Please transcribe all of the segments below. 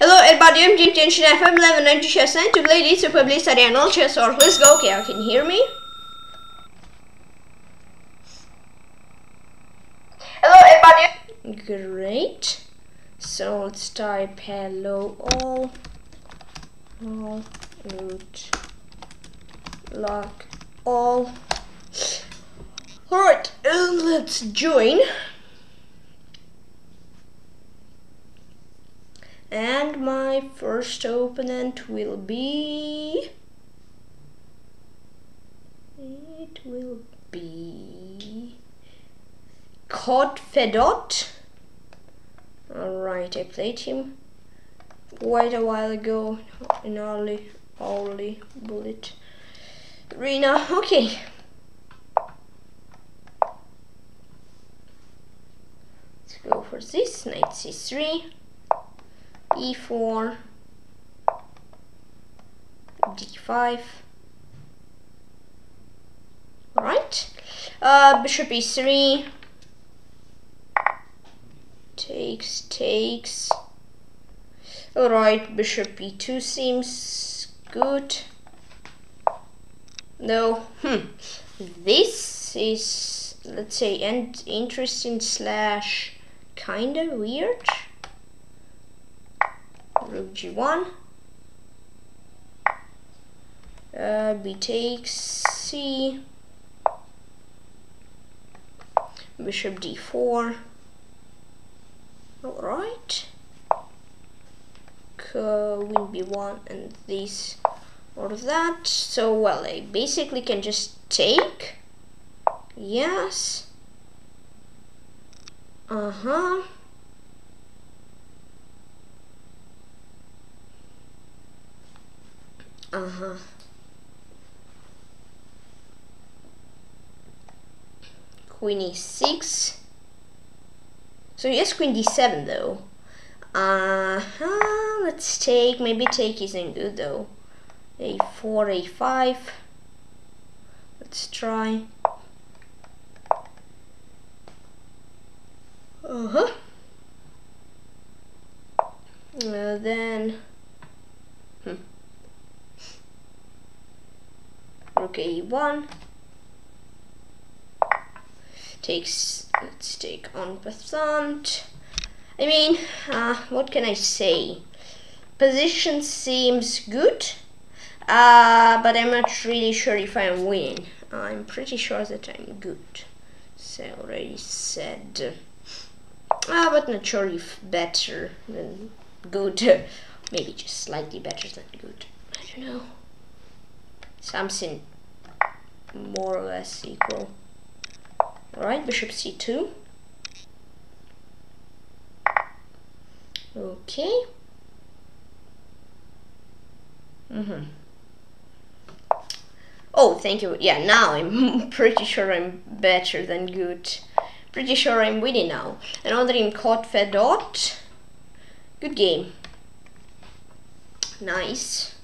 Hello everybody, I'm Jim Tension FM 1190 Chess 9 to play this to play study all chess or let's go. Okay, can you hear me? Hello everybody. Great. So let's type hello all all root lock all. Alright, and let's join. And my first opponent will be. It will be. Cod Fedot. Alright, I played him quite a while ago in early, early bullet arena. Okay. Let's go for this. Knight c3 e4 d5 right. Uh, bishop e3 takes takes. All right bishop e2 seems good. No hmm. This is let's say and interesting slash kind of rook g1 uh, b takes c. Bishop d4 all right queen b1 and this or that? So well I basically can just take. Yes. Uh-huh Uh-huh. Queen e6. So yes, queen d7 though. Uh-huh, let's take, maybe take isn't good though. a4, a5. Let's try. Uh-huh. Uh, then... Hmm. Rook a1 takes let's take en passant I mean uh, what can I say? Position seems good uh, but I'm not really sure if I'm winning. I'm pretty sure that I'm good so I already said. Uh, but not sure if better than good. Maybe just slightly better than good. I don't know. Something more or less equal. Alright, bishop c2. Okay. Mm-hmm. Oh, thank you. Yeah, now I'm pretty sure I'm better than good. Pretty sure I'm winning now. Another in caught Fedot. Good game. Nice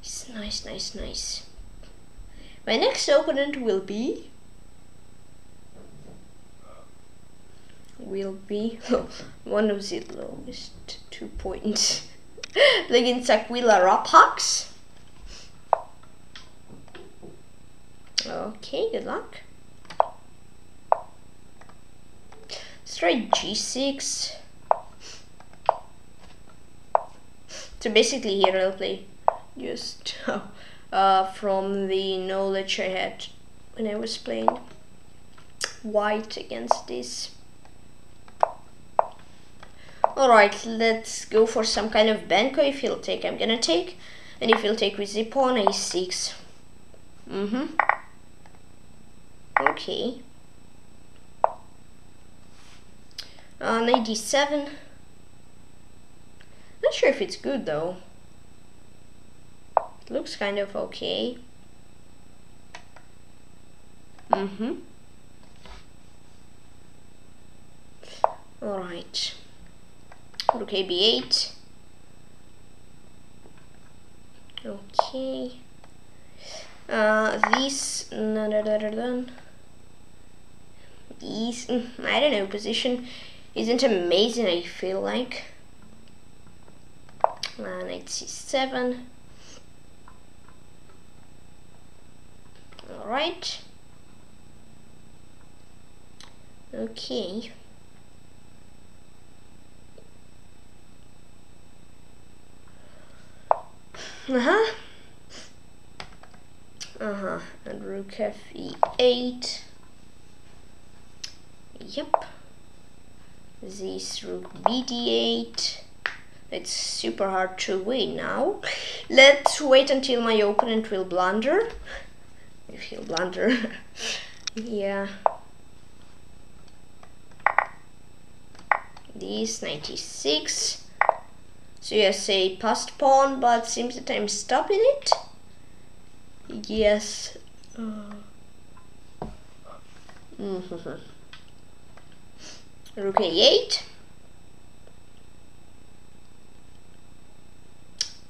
It's nice, nice, nice. My next opponent will be will be one of the lowest two points. against Aquila Rapax. Okay, good luck. Let's try G6. So basically here I'll play just uh, from the knowledge I had when I was playing white against this. Alright, let's go for some kind of Benko. If he'll take, I'm gonna take. And if he'll take with the pawn, a6. Mm-hmm. Okay. Uh, knight d7. Not sure if it's good though. Looks kind of okay. Mm-hmm. Alright. Rook a b8. Okay. Uh, these, no, no, no, no, these, mm, I don't know, position isn't amazing, I feel like. uh, knight c7 all right okay. Uh-huh. Uh-huh. And rook f e8 yep. This rook bd8 it's super hard to win now. Let's wait until my opponent will blunder if he'll blunder. Yeah. This 96 so yes a passed pawn but seems that I'm stopping it. Yes. Uh. rook a8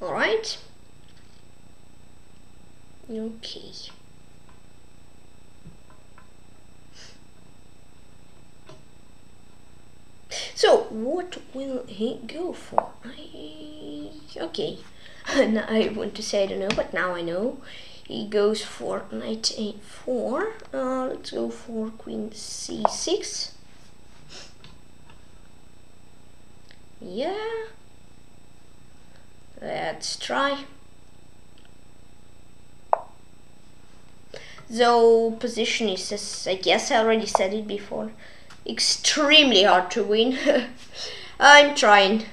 all right. Okay So what will he go for? I, okay, now I want to say I don't know, but now I know. He goes for knight a4. Uh, let's go for queen c6. Yeah. Let's try. So position is, I guess I already said it before extremely hard to win. I'm trying.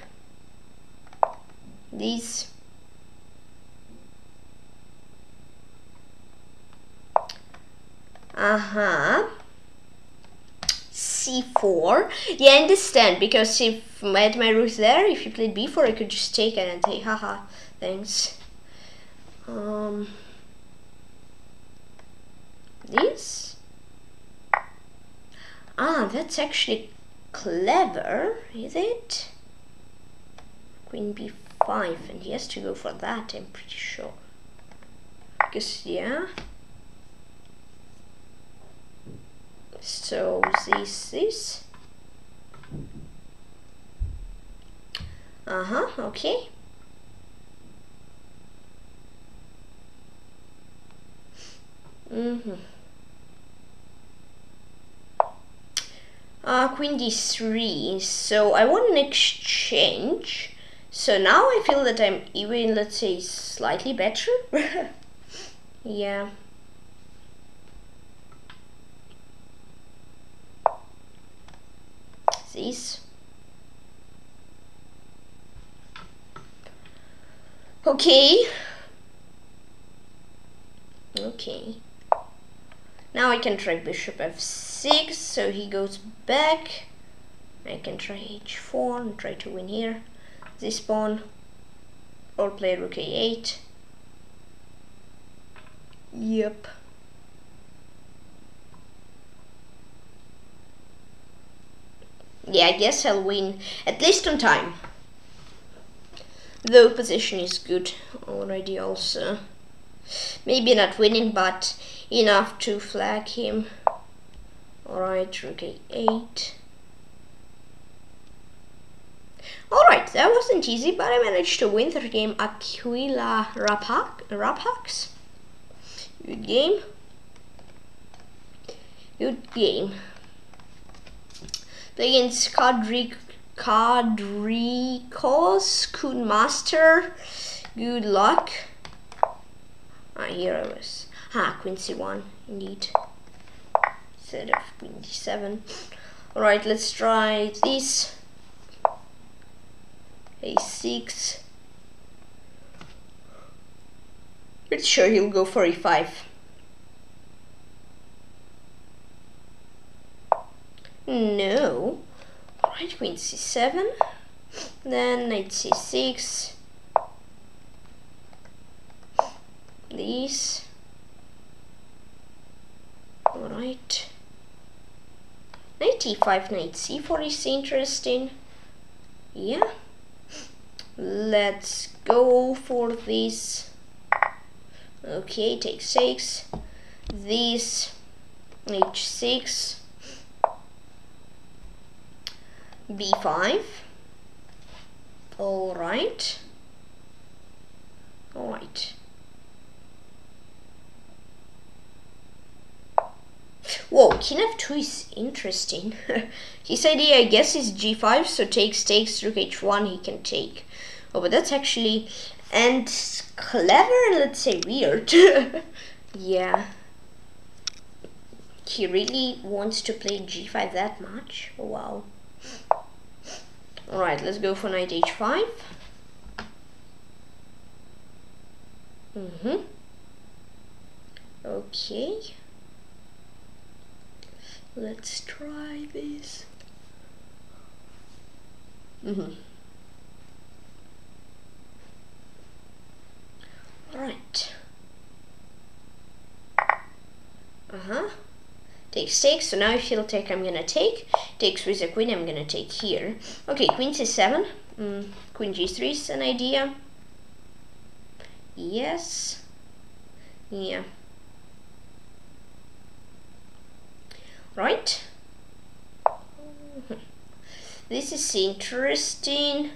These. Uh-huh. C4. Yeah, I understand, because if I had my rook there, if you played B4, I could just take it and say, haha, thanks. Um, this? Ah, that's actually clever, is it? Queen b5, and he has to go for that, I'm pretty sure. Because, yeah. So, this, this. Uh-huh, okay. Mm-hmm. Uh, queen d3 so I want an exchange. So now I feel that I'm even let's say slightly better. Yeah. This. Okay. Okay now I can try bishop f6, so he goes back. I can try h4 and try to win here. This pawn, or play rook a8. Yep. Yeah, I guess I'll win, at least on time. Though position is good already also. Maybe not winning, but enough to flag him. Alright, rook a8. Alright, that wasn't easy, but I managed to win the game Aquila Rapak Rapax. Good game. Good game. Play against Kadri Kadrikos Kun Master. Good luck. Ah, here I was. Ah, queen c1, indeed. Instead of queen d7. Alright, let's try this. a6. Pretty sure he'll go for e5. No. Alright, queen c7. Then knight c6. These. Alright. Knight e5, knight c4 is interesting. Yeah. Let's go for this. Okay, take 6. This. h6. b5. Alright. Alright. Whoa, king f2 is interesting. His idea, I guess, is g5, so takes, takes, rook h1 he can take. Oh, but that's actually, and clever and let's say weird. yeah. He really wants to play g5 that much? Oh, wow. Alright, let's go for knight h5. Mm-hmm. Okay. Let's try this. Mm-hmm. Alright. Uh-huh. Takes takes, so now if he'll take, I'm gonna take. Takes with a queen, I'm gonna take here. Okay, queen c7. Mm, queen g3 is an idea. Yes. Yeah. Right? This is interesting.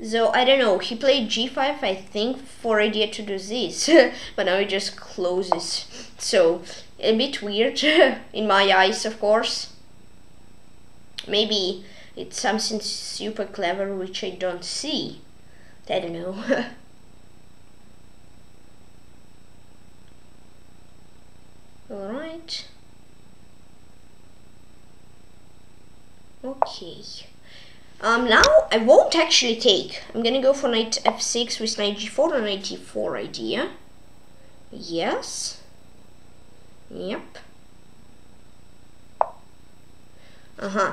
So, I don't know, he played g5, I think, for idea to do this. but now he just closes. So, a bit weird, in my eyes, of course. Maybe it's something super clever which I don't see. I don't know. Alright. Okay. Um, now I won't actually take. I'm gonna go for knight f6 with knight g4 or knight d4 idea. Yes. Yep. Uh-huh.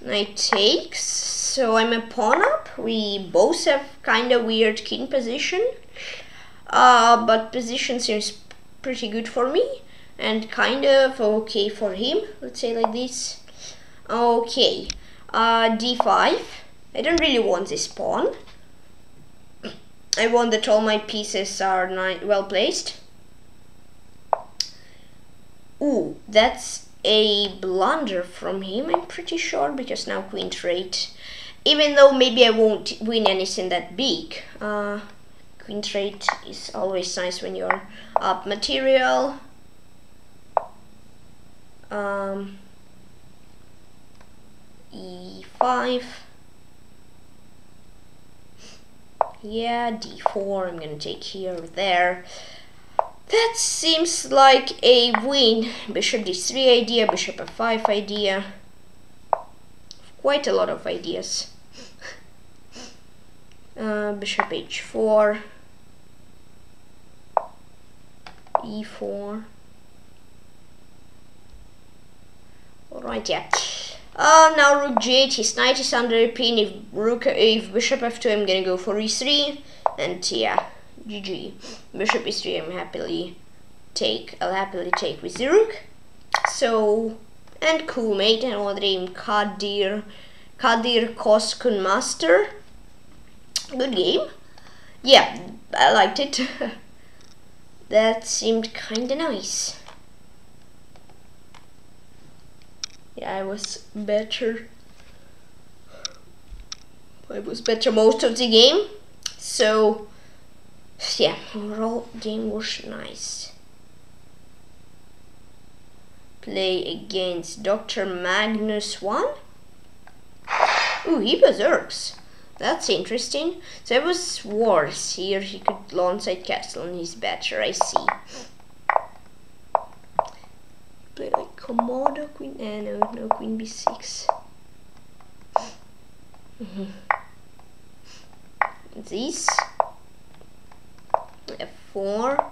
Knight takes. So I'm a pawn up. We both have kind of weird king position. Uh, but position seems pretty good for me and kind of okay for him let's say like this okay uh, d5 I don't really want this pawn I want that all my pieces are well placed Ooh, that's a blunder from him, I'm pretty sure, because now queen trade. Even though maybe I won't win anything that big. Uh, queen trade is always nice when you're up material um, e5 yeah d4 I'm gonna take here or there. That seems like a win. Bishop d3 idea bishop f5 idea. Quite a lot of ideas. Uh, bishop h4 e4 Alright, yeah. Uh, now rook g8, his knight is under a pin. If rook, if bishop f2, I'm gonna go for e3, and yeah, GG. Bishop e3, I'm happily take. I'll happily take with the rook. So, and cool mate, and what name? Kadir, Kadir Koskun Master. Good game. Yeah, I liked it. that seemed kinda nice. Yeah, I was better. I was better most of the game. So, yeah, overall game was nice. Play against Dr. Magnus 1. Ooh, he berserks. That's interesting. So it was worse. Here he could launch side castle and he's better, I see play like Komodo, Queen, eh, no, no, Queen B6. Mm -hmm. This, F4,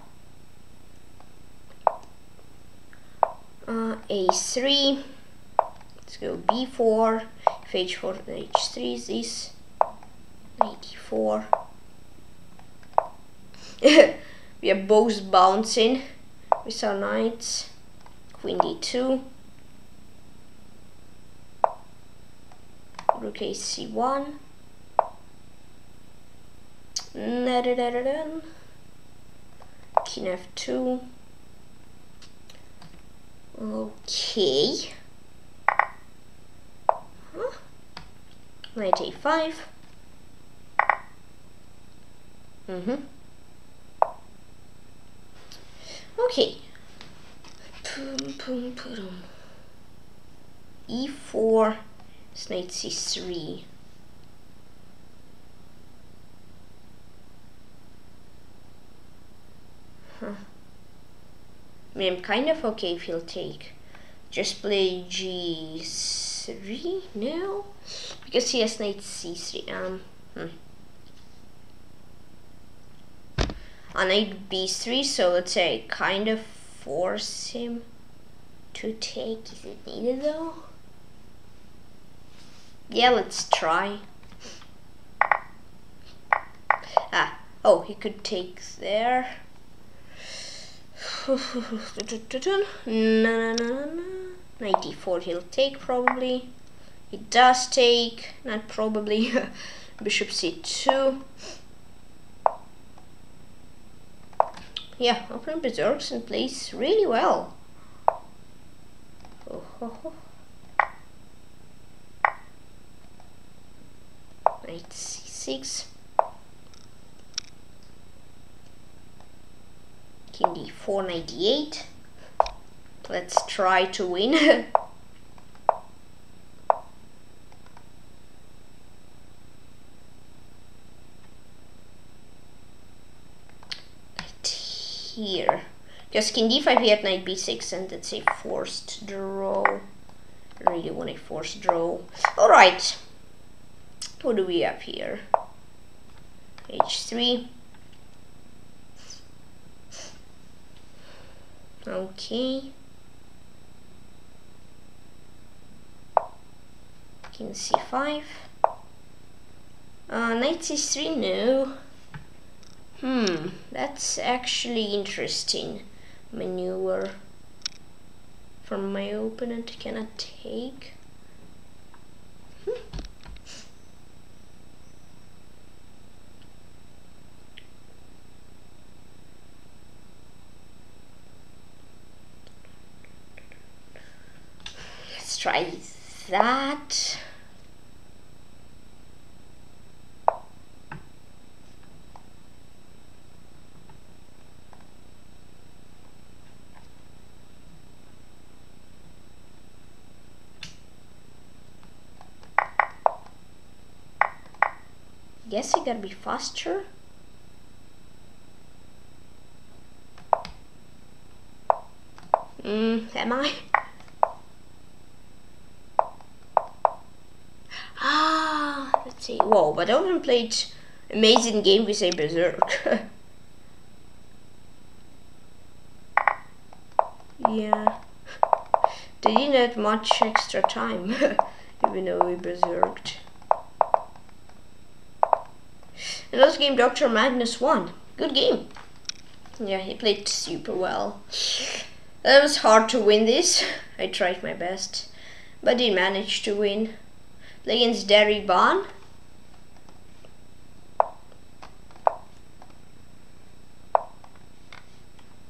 uh, A3, let's go B4, if H4, then H3 is this, 84. we are both bouncing with our knights queen d2 rook a c1 king f2 okay. Knight a5 Mm-hmm. Okay. Boom, boom, boom. E4, knight C3. Huh. I mean, I'm kind of okay if he'll take. Just play G3? No? Because he has knight C3. Um, hmm. On knight B3, so let's say kind of force him to take. Is it needed though? Yeah, let's try. Ah, oh, he could take there. no, no. 94 he'll take probably. He does take, not probably. Bishop c2. Yeah, open berserks and plays really well. Oh, ho, ho. Knight c6. King d4, 98. Let's try to win. here. Because king d5 he had knight b6 and it's a forced draw. I really want a forced draw. Alright. What do we have here? h3. Okay. King c5. Uh, knight c3, no. Hmm, that's actually interesting maneuver from my opponent cannot take. Hmm. Let's try that. Guess you gotta be faster. Mm, am I? Ah, let's see. Whoa, but I haven't played amazing game with a berserk. yeah. They didn't have much extra time, even though we berserked. In this game, Dr. Magnus won. Good game. Yeah, he played super well. It was hard to win this. I tried my best, but he managed to win. Play against Deriban.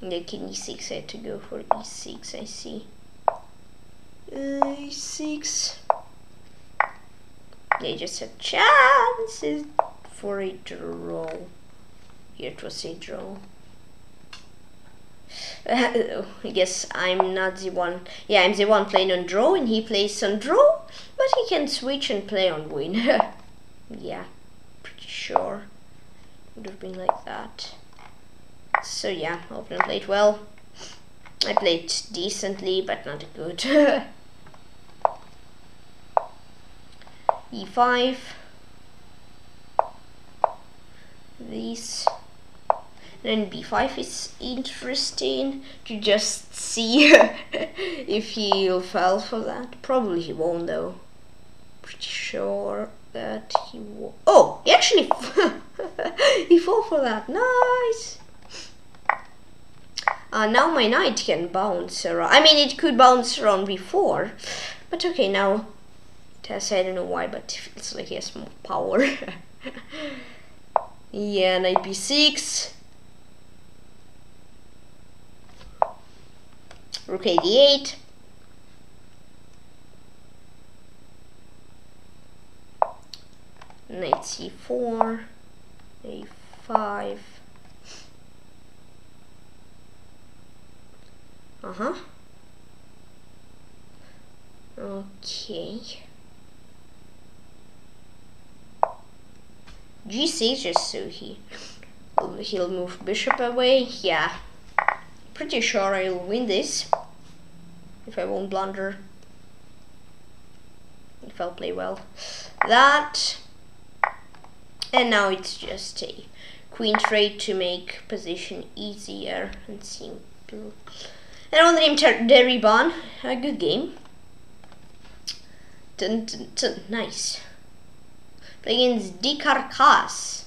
The king e6 had to go for e6, I see. Uh, e6. They just had chances for a draw. Here it was a draw. I guess I'm not the one. Yeah, I'm the one playing on draw, and he plays on draw, but he can switch and play on win. yeah, pretty sure. Would have been like that. So yeah, open played well. I played decently, but not good. e5 these then b5 is interesting to just see if he'll fall for that. Probably he won't though. Pretty sure that he will oh he actually he fell for that. Nice. Uh, now my knight can bounce around. I mean it could bounce around before but okay now has I don't know why but it feels like he has more power Yeah, knight b6. Rook a8. Knight c4. a4. f5. Uh-huh. Okay. G6 just so he he'll move bishop away. Yeah. Pretty sure I'll win this. If I won't blunder. If I'll play well. That and now it's just a queen trade to make position easier and simple. And on the name Deriban, a good game. Dun, dun, dun, nice. Playing Dikarkas.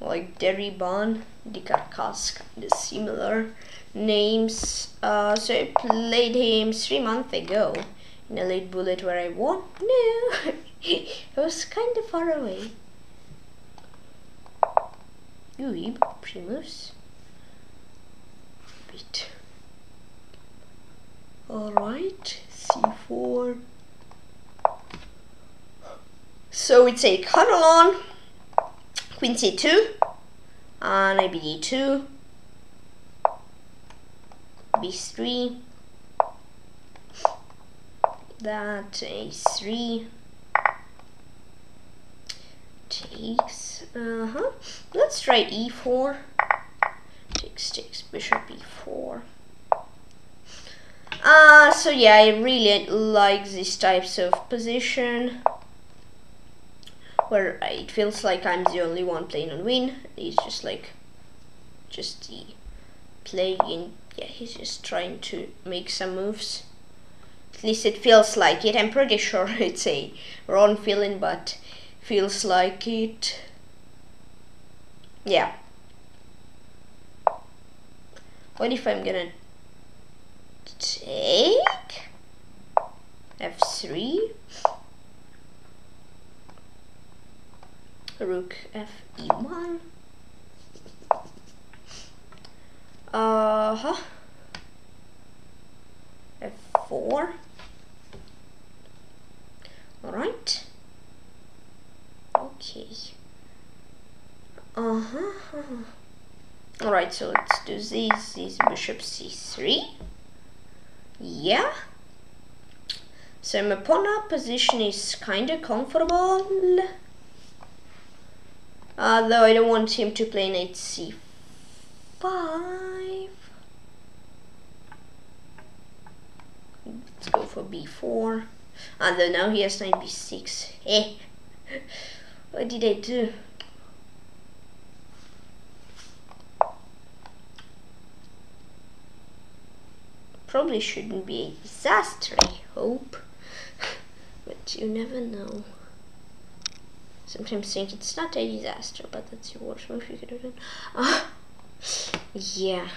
Like Deriban, Dikarkas, kind of similar names. Uh, so I played him three months ago in a late bullet where I won. No, it was kind of far away. Uib, Primus. Bit. Alright, c4. So it's a Catalan, queen c2, and maybe d2, b3, that a3, takes, uh-huh, let's try e4, takes, takes, bishop e4. Uh, so yeah, I really like these types of position where it feels like I'm the only one playing on win. He's just like, just the playing, yeah, he's just trying to make some moves. At least it feels like it. I'm pretty sure it's a wrong feeling, but feels like it. Yeah. What if I'm gonna take f3 rook f e1 uh-huh. F4 all right okay. Uh -huh. all right so let's do this this bishop c3 yeah. So my pawn up position is kind of comfortable uh, though I don't want him to play knight c5. Let's go for b4. And then now he has knight b6. Eh. What did I do? Probably shouldn't be a disaster, I hope. but you never know sometimes think it's not a disaster, but that's your worst move you could have done. Ah, yeah.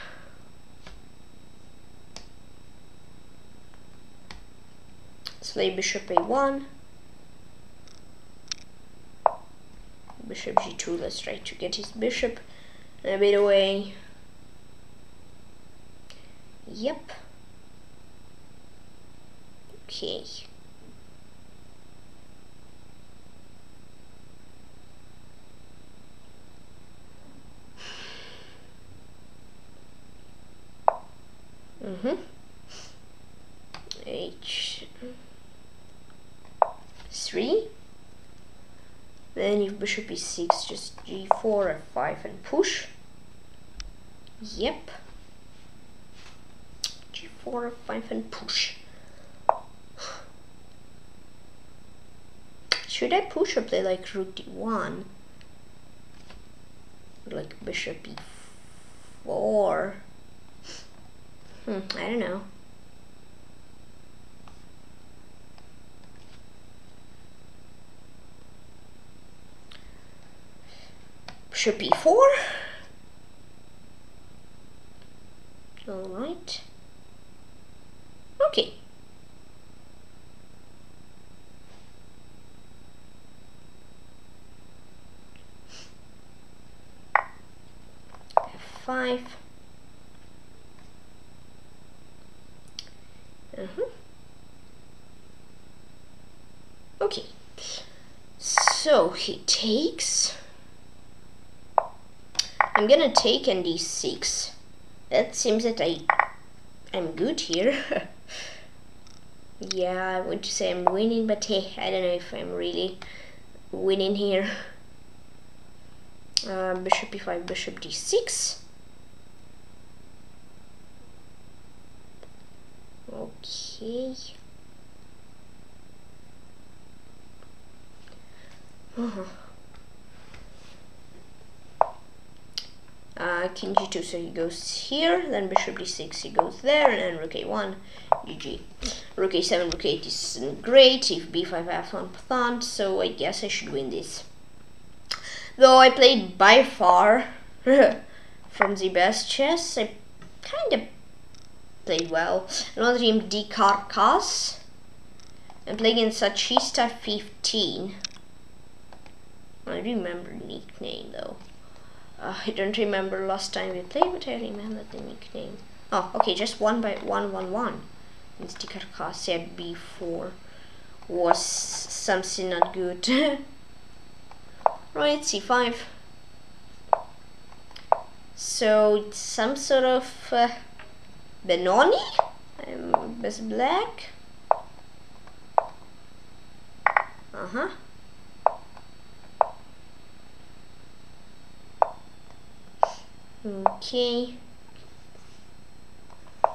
Let's bishop a1. Bishop g2, let's try to get his bishop a bit away. Yep. Okay. Mm-hmm. H three. Then if bishop e6, just g4, f5 and push. Yep. G4, f5 and push. Should I push or play like rook d1? Like bishop e4? Hmm, I don't know. Should be four. All right. Okay. F5. -huh. Okay. So he takes. I'm gonna take on d6. That seems that I I'm good here. yeah, I would say I'm winning, but hey, I don't know if I'm really winning here. Uh, bishop e5, bishop d6. Okay. Uh king g2 so he goes here then bishop d6 he goes there and then rook a1 gg rook a7 rook a8 is great if b5 f1 pawn so i guess i should win this though i played by far from the best chess i kind of played well another team Dikarkas i'm playing in sachista 15 i remember nickname though uh, I don't remember last time we played, but I remember the nickname. Oh, okay, just one by one, one, one. Mystic Arcasia B4 was something not good. right, C5. So it's some sort of uh, Benoni? Um, best black. Uh-huh. Okay.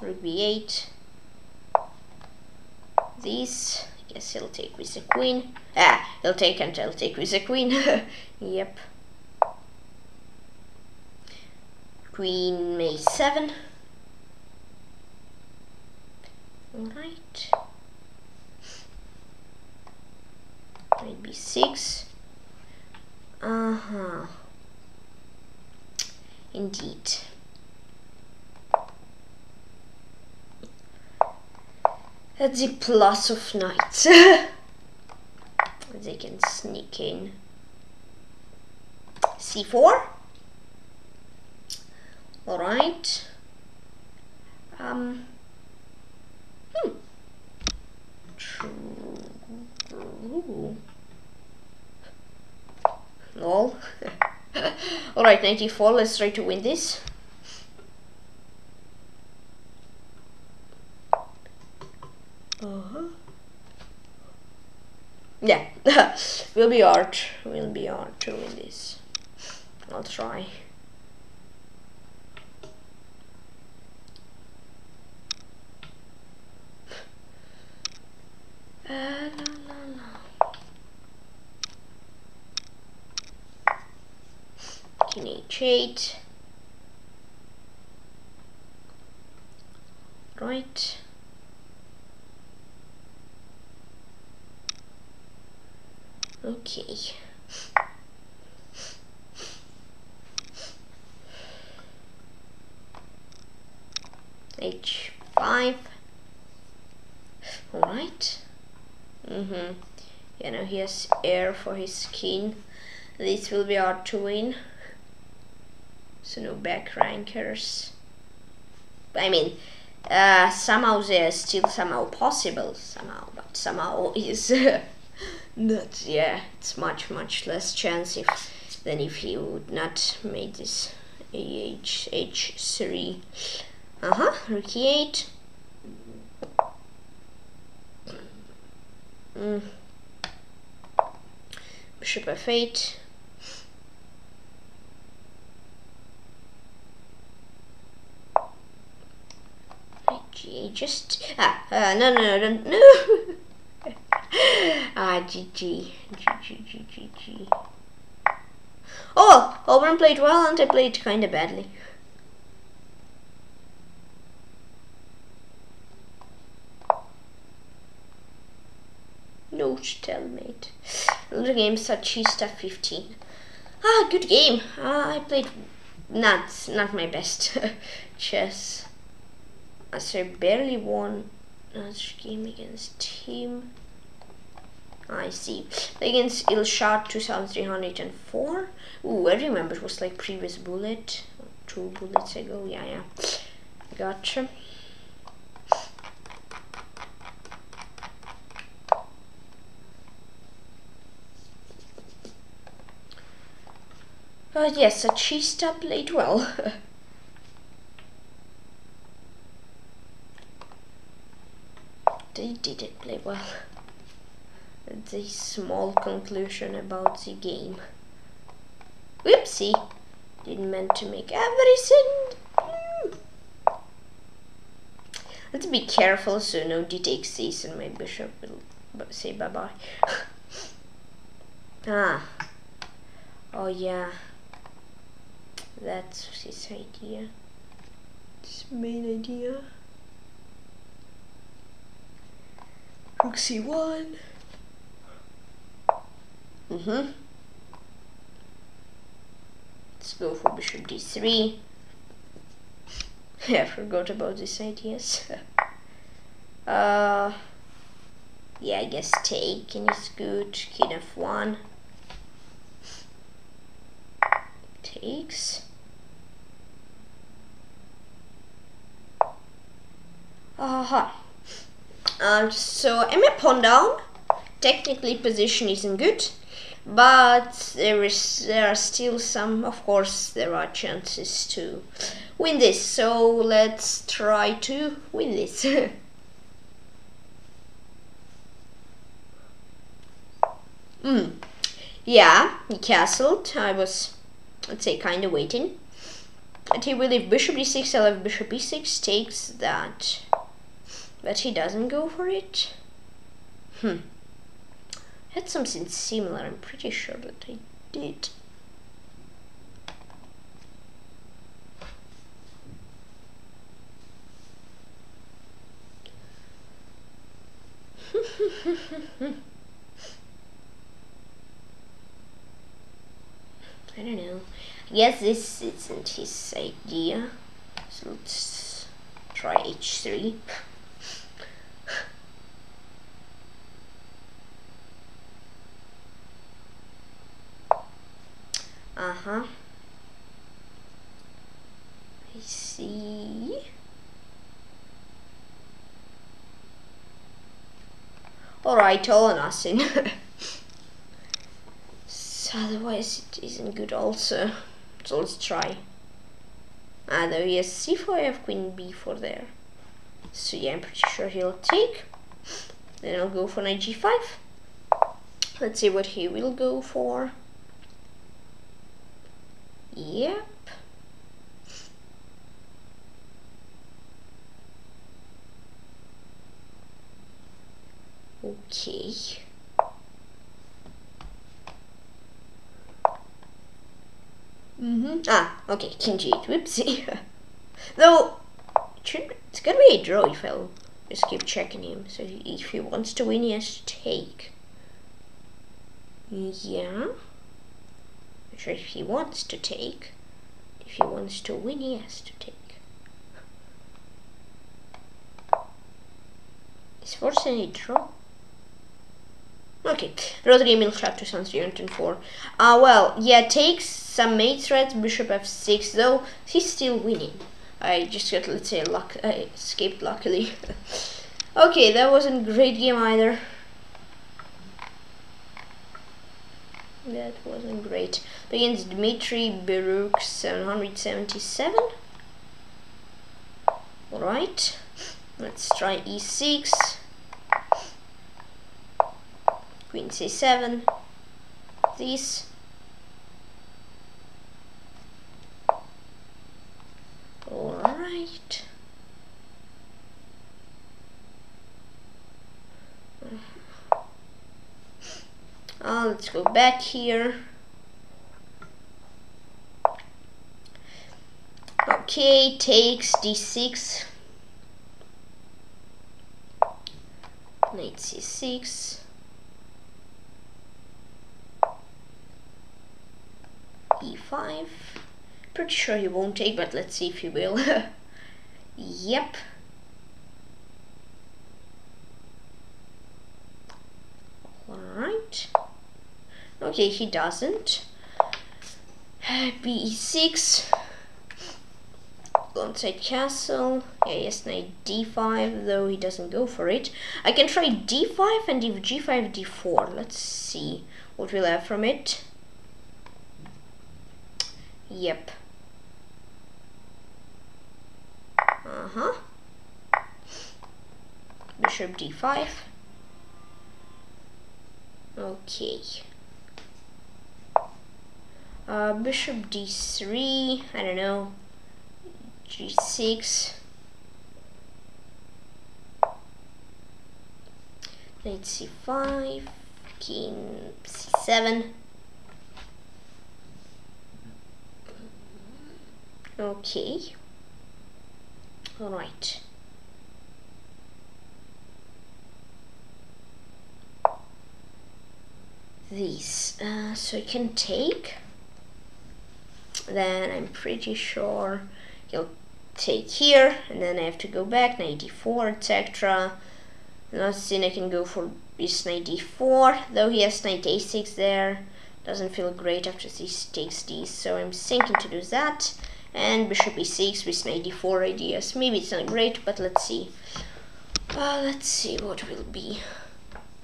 B8. This, I guess he'll take with the queen. Ah, he'll take and he'll take with the queen. yep. Queen a7. Alright. Knight b6. Uh-huh. Indeed. That's a plus of knights. they can sneak in. C4. Alright. Um. Hmm. True. Lol. Alright, 94, let's try to win this. Uh-huh. Yeah, will be hard, We'll be hard to win this. I'll try. Uh, la, la, la. king h8 right. Okay. H5 all right mm-hmm you know he has air for his skin this will be hard to win so no back rankers. I mean, uh, somehow they're still somehow possible somehow, but somehow is not. Yeah, it's much much less chance if than if he would not made this AH H3. Uh huh. Rook e8. Mm. Bishop f8. Gee, just ah uh, no no no no. ah GG GG GG G. Oh, Auburn played well and I played kind of badly. No stalemate. Another game, Sachista 15. Ah, good game. Ah, I played not not my best chess. So I barely won a game against him. I see. Against Ilshad 2304. Ooh, I remember it was like previous bullet. Two bullets ago. Yeah, yeah. Gotcha. Uh, yes, Achista played well. they didn't play well. That's a small conclusion about the game. Whoopsie! Didn't meant to make everything. Let's be careful so no d takes this and my bishop will say bye bye. ah. Oh yeah. That's his idea. His main idea. Rook c1. Mm-hmm. Let's go for bishop d3. I forgot about these ideas. uh, yeah, I guess taking is good. King f1. Takes. Aha. Uh, so a pawn down. Technically position isn't good, but there is there are still some of course there are chances to win this. So let's try to win this. Hmm. Yeah, he castled. I was, let's say, kind of waiting. And he will leave bishop d6, I'll have bishop e6, takes that. But he doesn't go for it. Hmm. Had something similar, I'm pretty sure that I did. I don't know. I guess this isn't his idea. So let's try h3. Uh-huh. I see. Alright, all or nothing. so otherwise it isn't good also. So let's try. Ah, there he has c4, I have queen b4 there. So yeah, I'm pretty sure he'll take. Then I'll go for knight g5. Let's see what he will go for. Yep. Okay. Mm-hmm. Ah, okay, king g8, whoopsie. Though, it's gonna be a draw if I'll just keep checking him. So if he wants to win, he has to take. Yeah if he wants to take. If he wants to win, he has to take. Is forcing a draw? Okay, Rodri Milchak 2004. Ah, uh, well, yeah, takes some mate threats, bishop f6, though he's still winning. I just got, let's say, luck, I escaped luckily. okay, that wasn't great game either. That wasn't great. Begins Dmitry Beruk 777. Alright. Let's try e6. Queen c7. This. Alright. Uh, let's go back here. Okay, takes d6. Knight c6. e5. Pretty sure he won't take, but let's see if he will. yep. Alright. Okay, he doesn't. b6. Onside castle. Yeah, yes, knight d5, though he doesn't go for it. I can try d5 and if g5, d4. Let's see what we'll have from it. Yep. Uh-huh. Bishop d5. Okay. Uh, bishop d3, I don't know, g6. Knight c5, king c7. Okay. All right. These, uh, so I can take. Then I'm pretty sure he'll take here, and then I have to go back, 94, etc. Last thing I can go for is knight d4, though he has knight a6 there. Doesn't feel great after he takes these, so I'm thinking to do that. And bishop e6 with knight d4 ideas. Maybe it's not great, but let's see. Uh, let's see what will be.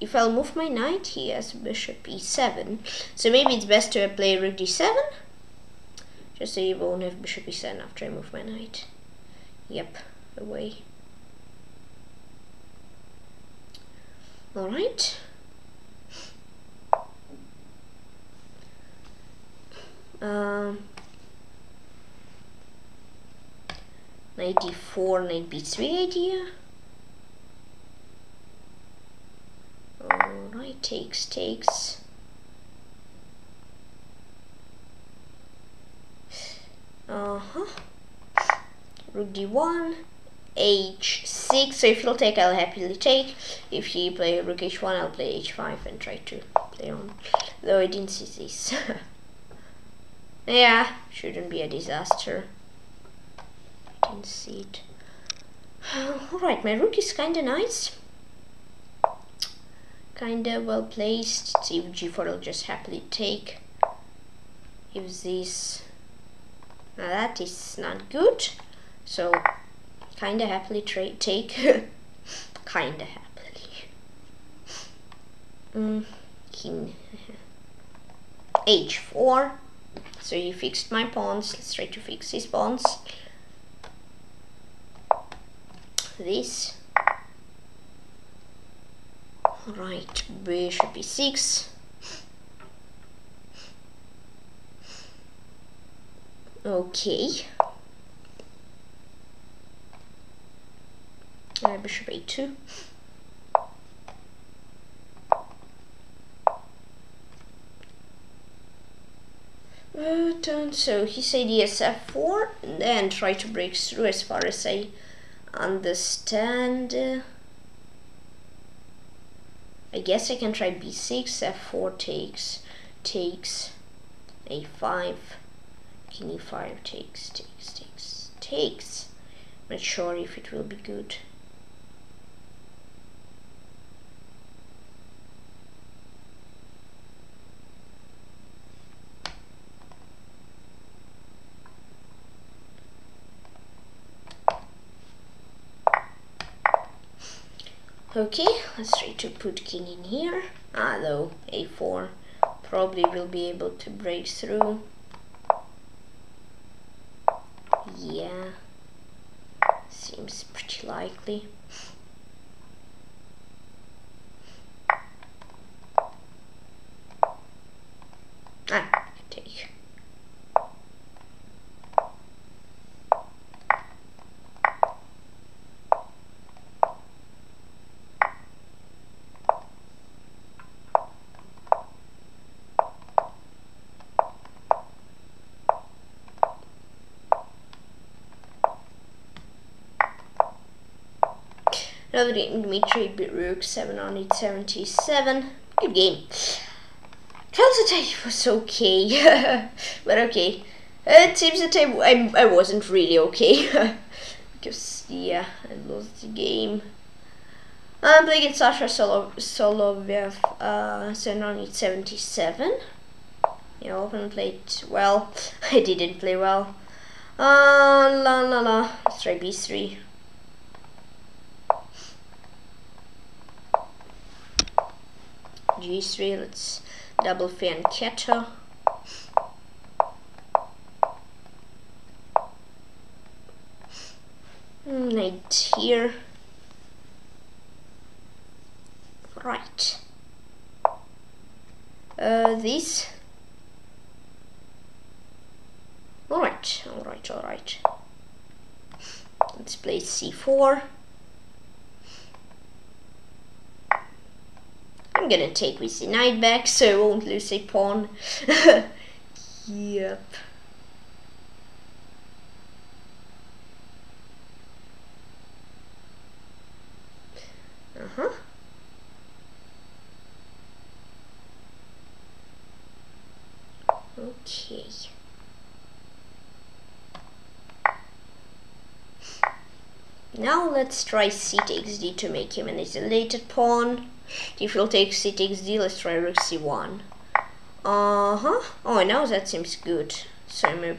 If I'll move my knight, he has bishop e7. So maybe it's best to play rook d7. Just so he won't have bishop e7 after I move my knight. Yep, away. Alright. Um, knight d4, knight b3 idea. Alright, takes, takes. Uh-huh. Rook d1, h6. So if he'll take, I'll happily take. If he play rook h1, I'll play h5 and try to play on. Though I didn't see this. yeah, shouldn't be a disaster. I didn't see it. Alright, my rook is kinda nice. Kinda well placed. See if g4 will just happily take. If this... Now that is not good. So kinda happily take kinda happily. Mm, king h4 so you fixed my pawns let's try to fix his pawns this. Right bishop e6 okay uh, bishop a2 uh, turn so he said yes f4 and then try to break through as far as I understand. I guess I can try b6 f4 takes takes a5 king e5 takes takes takes takes. Not sure if it will be good Okay, let's try to put king in here. Ah, though, a4 probably will be able to break through. Yeah, seems pretty likely. Ah, take. Another game, Dmitry Biruk, 777. Good game. Transit was okay, but okay. It seems that I, I, I wasn't really okay. because, yeah, I lost the game. I'm playing against Sasha Solo, Soloviev, uh, 777. Yeah, often played well. I didn't play well. Uh, la la la. Let's try b3. G3, let's double fianchetto. Right here. Right. Uh, this. Alright, alright, alright. Let's play c4. I'm gonna take with the knight back so I won't lose a pawn. yep. Uh-huh. Okay. Now let's try c takes d to make him an isolated pawn. If he'll take c takes d, let's try rook c1. Uh-huh. Oh, now that seems good. So I'm a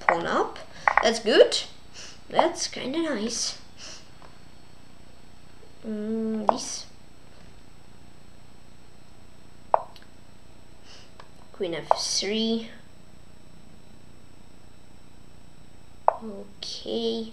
pawn up. That's good. That's kind of nice. Mm, this. Queen f3. Okay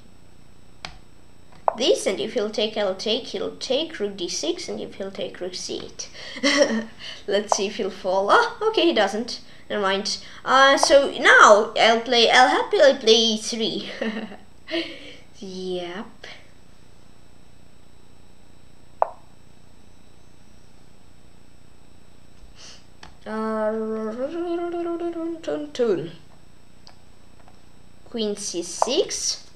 this and if he'll take I'll take he'll take rook d6 and if he'll take rook c8 let's see if he'll fall. Oh okay he doesn't. Never mind. Uh, so now I'll play I'll happily play e3 yep. Uh, queen c6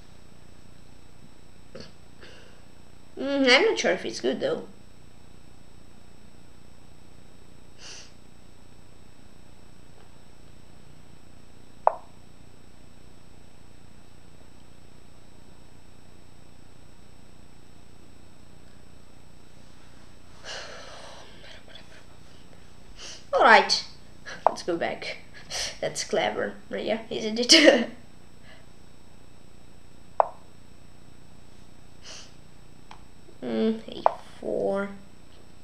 Mm, I'm not sure if it's good though. Alright, let's go back. That's clever, yeah, isn't it? Mm, a4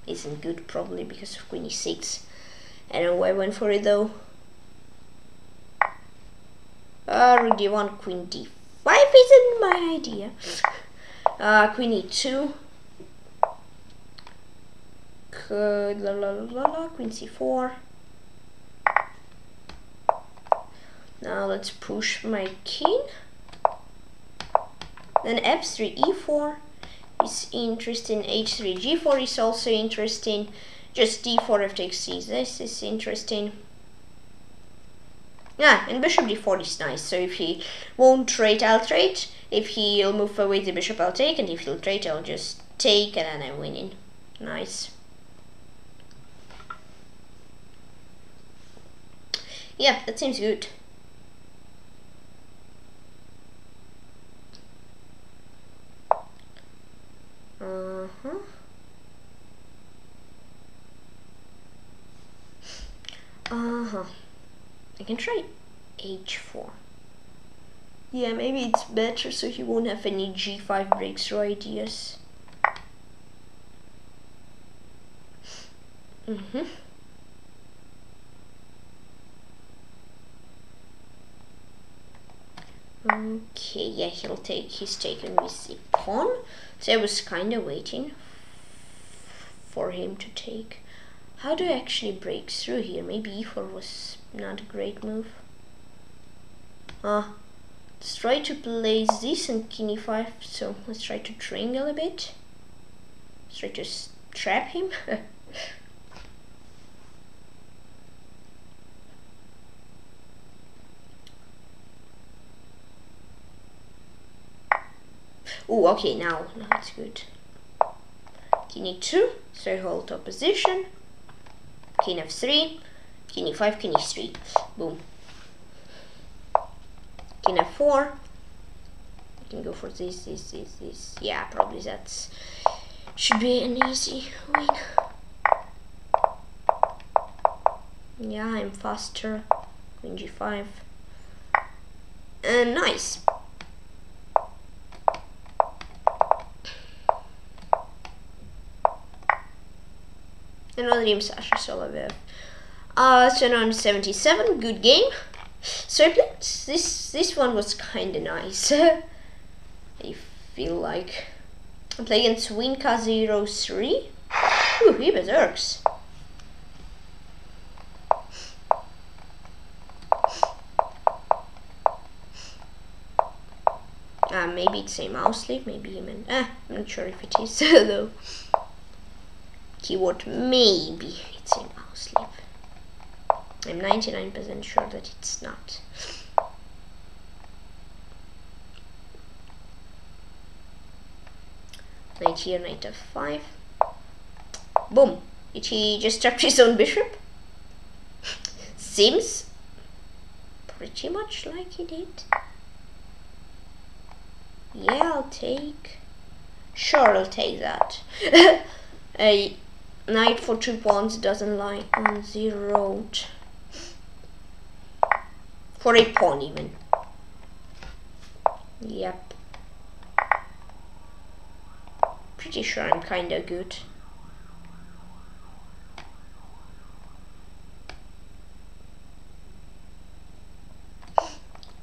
isn't good probably because of queen e6. I don't know why I went for it though. Uh, rook d1, queen d5 isn't my idea. Uh, queen e2. Could la la la la queen c4. Now let's push my king. Then f3, e4 is interesting. H3, G4 is also interesting. Just D4 f takes C. This is interesting. Yeah, and bishop d4 is nice. So if he won't trade, I'll trade. If he'll move away the bishop, I'll take. And if he'll trade, I'll just take and then I'm winning. Nice. Yeah, that seems good. Uh-huh. Uh-huh. I can try h4. Yeah, maybe it's better so he won't have any g5 breakthrough ideas. Mm-hmm. Okay, yeah, he'll take, he's taken with the pawn. So I was kind of waiting for him to take. How do I actually break through here? Maybe e4 was not a great move. Ah, uh, let's try to place this and king e5. So let's try to triangle a bit. Let's try to trap him. Oh, okay, now, that's good. King e2, so hold opposition. King f3, king e5, king e3. Boom. King f4. I can go for this, this, this, this. Yeah, probably that's should be an easy win. Yeah, I'm faster. Queen g5. And nice. Another name Sasha Solovev. Uh, so now 77, good game. So this, this one was kinda nice. I feel like. I'm playing against Winka03. Ooh, he berserks. Uh, maybe it's a mouse sleep, maybe he meant, ah, I'm not sure if it is though. Keyword maybe it's a our sleep. I'm 99% sure that it's not. Knight here, knight f5. Boom. Did he just trapped his own bishop? Seems pretty much like he did. Yeah, I'll take... Sure, I'll take that. a knight for two pawns doesn't lie on the road. For a pawn even. Yep. Pretty sure I'm kinda good.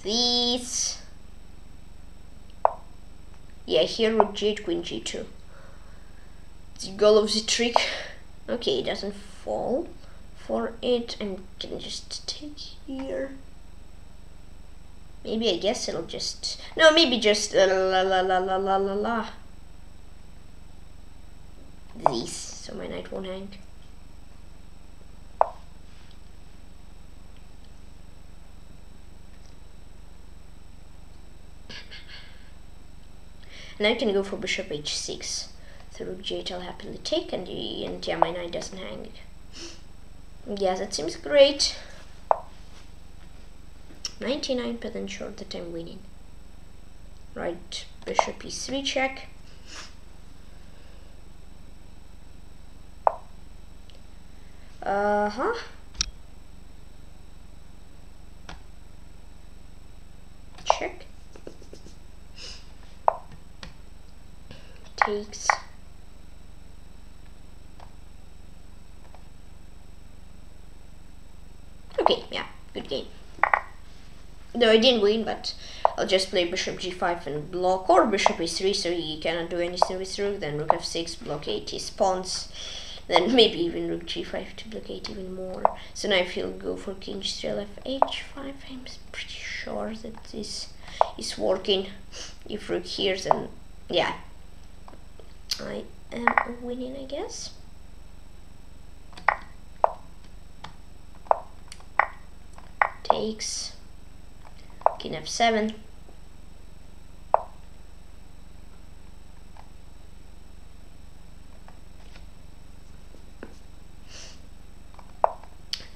These. Yeah, here rook g8, queen g2. The goal of the trick. Okay, it doesn't fall for it and can just take here. Maybe I guess it'll just... No, maybe just uh, la la la la la la la. This so my knight won't hang. And I can go for bishop h6. Through g8 I'll happily take and, yeah, my knight doesn't hang. Yeah, that seems great. 99% sure that I'm winning. Right, bishop e3 check. Uh-huh. Check. Takes. Okay, yeah, good game. Though I didn't win, but I'll just play bishop g5 and block, or bishop e3, so he cannot do anything with rook, then rook f6, blockade his pawns, then maybe even rook g5 to blockade even more. So now if he'll go for king g3 f5, I'm pretty sure that this is working. If rook here, then yeah, I am winning, I guess. Takes. King f7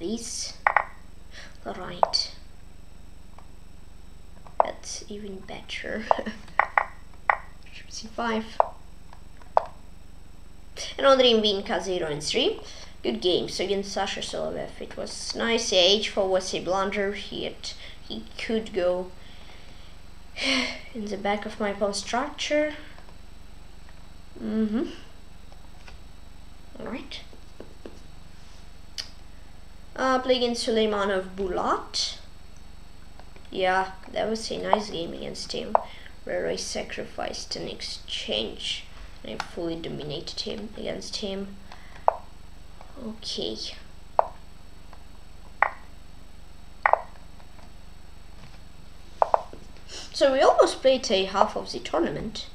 this. Right. That's even better. C5 and Andriy Vinka 0 and 3 good game so against Sasha Solovev it was nice yeah, h4 was a blunder he had he could go in the back of my pawn structure. Mm-hmm. Alright. Uh, play against Suleimanov Bulat. Yeah, that was a nice game against him, where I sacrificed an exchange. I fully dominated him against him. Okay. So we almost played a half of the tournament.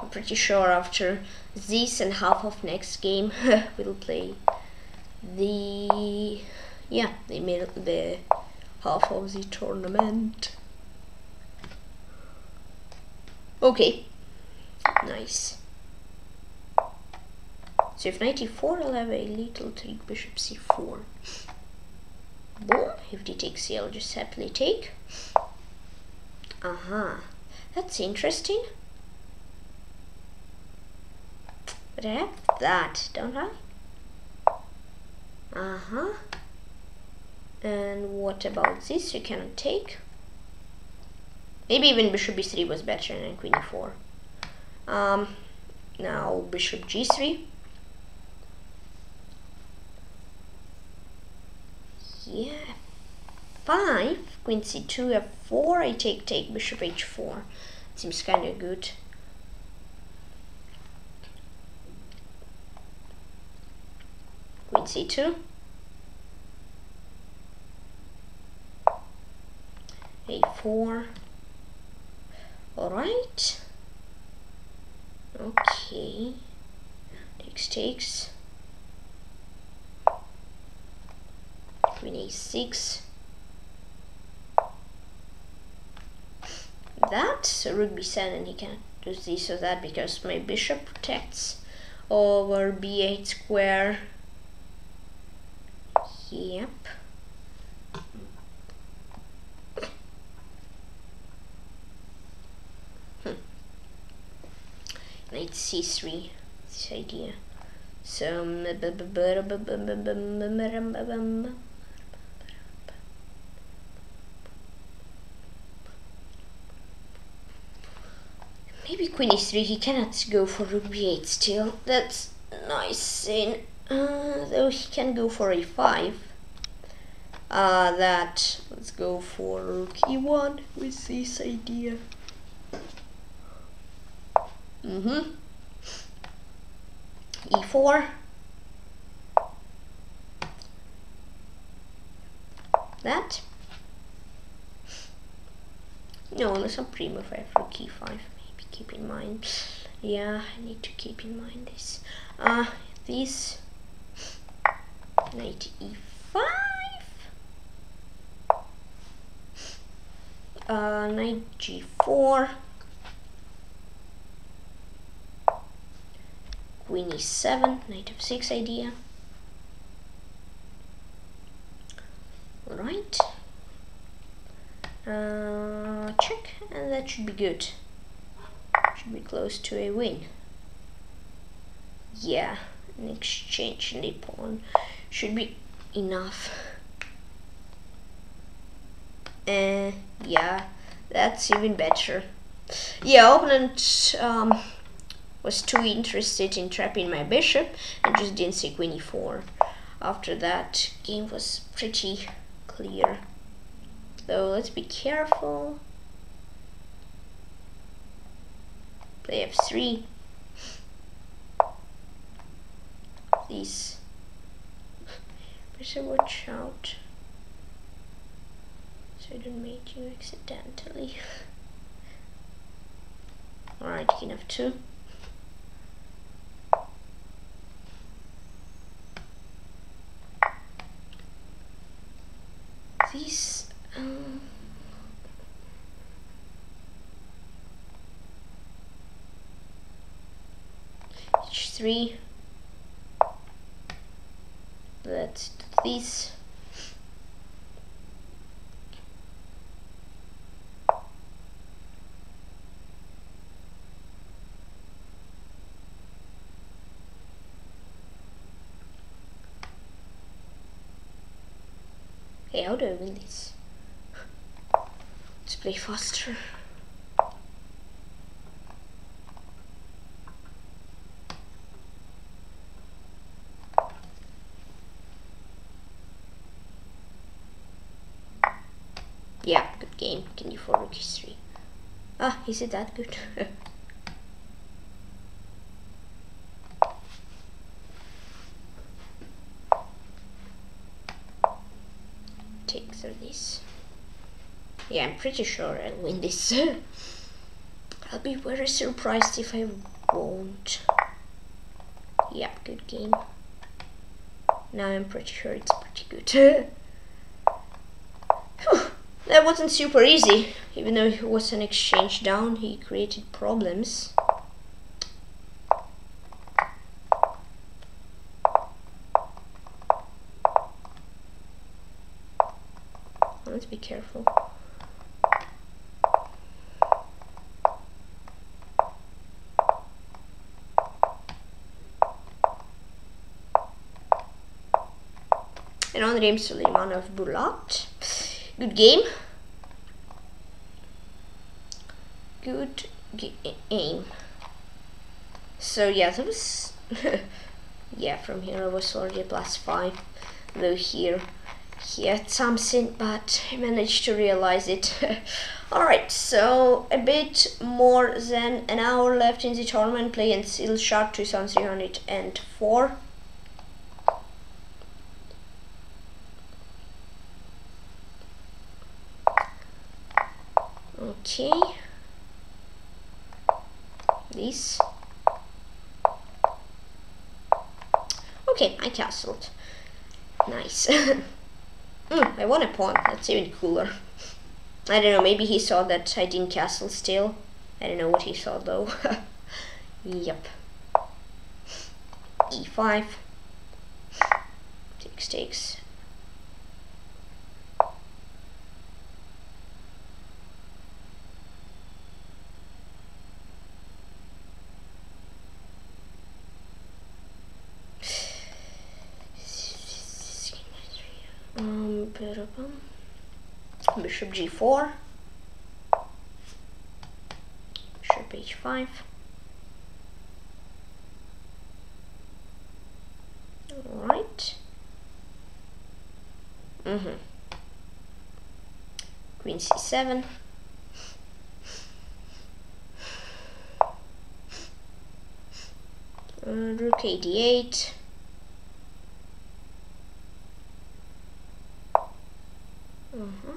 I'm pretty sure after this and half of next game we'll play the yeah the middle the half of the tournament. Okay, nice. So if 94, I'll have a little take bishop c4. Boom, if he takes c, I'll just happily take. Uh-huh. That's interesting. But I have that, don't I? Uh-huh. And what about this? You cannot take. Maybe even bishop b3 was better than queen e4. Um, now bishop g3. yeah. 5, queen c2, f4, I take, take, bishop h4. Seems kind of good. Queen c2. a4. Alright. Okay. Takes, takes. Queen a6. That, rook b7 and he can do this or that because my bishop protects over b8 square. Yep. Hmm. Knight c3, this idea. So, maybe queen e3, he cannot go for rook b8 still. That's nice scene. Uh, though he can go for a5. Uh, that, let's go for rook e1 with this idea. Mm-hmm. e4. That. No, unless I'm I have rook e5. Keep in mind. Yeah, I need to keep in mind this. Uh, this knight e5. Uh, knight g4. Queen e7, knight f6 idea. Right. Uh, check, and that should be good. Should be close to a win. Yeah, an exchange in the pawn should be enough. Uh, yeah, that's even better. Yeah, opponent um, was too interested in trapping my bishop and just didn't see queen e4. After that, game was pretty clear. So let's be careful. Play f3. Please. Better watch out. So I don't make you accidentally. Alright, king f2. These um, h3 let's do this Hey, how do I win this? Let's play faster. Yeah, good game. Can you for rook history? Ah, is it that good? Take this. Yeah, I'm pretty sure I'll win this. I'll be very surprised if I won't. Yeah, good game. Now I'm pretty sure it's pretty good. That wasn't super easy, even though it was an exchange down, he created problems. Let's be careful. And on the name Suleimanov Bulat. Good game. good aim. So yeah, that was yeah. From here I was already plus five. Though here he had something, but I managed to realize it. All right, so a bit more than an hour left in the tournament play, and still shot 2304. Okay. This. Okay, I castled. Nice. mm, I won a pawn. That's even cooler. I don't know, maybe he saw that I didn't castle still. I don't know what he saw though. yep. E5. Takes, takes. Um, bishop g4, bishop h5, all right, mm-hmm, queen c7, uh, rook a d8, Uh-huh.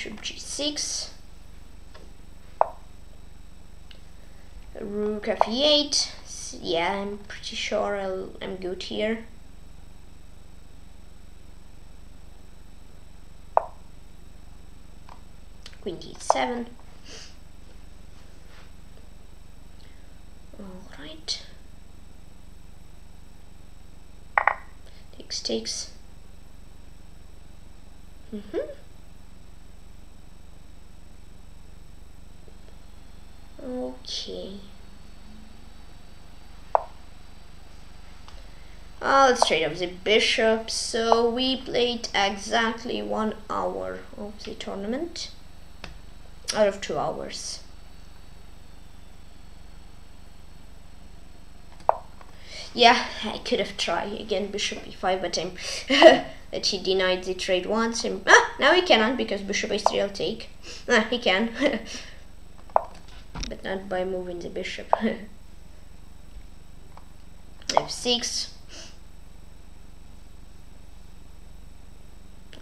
Bishop g6. Rook f8. Yeah, I'm pretty sure I'll, I'm good here. Queen d7. alright takes takes mm -hmm. okay let's trade off the bishop so we played exactly one hour of the tournament out of two hours Yeah, I could have tried again bishop e5, but I'm that he denied the trade once. And ah, now he cannot because bishop a3 I'll take. Ah, he can, but not by moving the bishop. f6.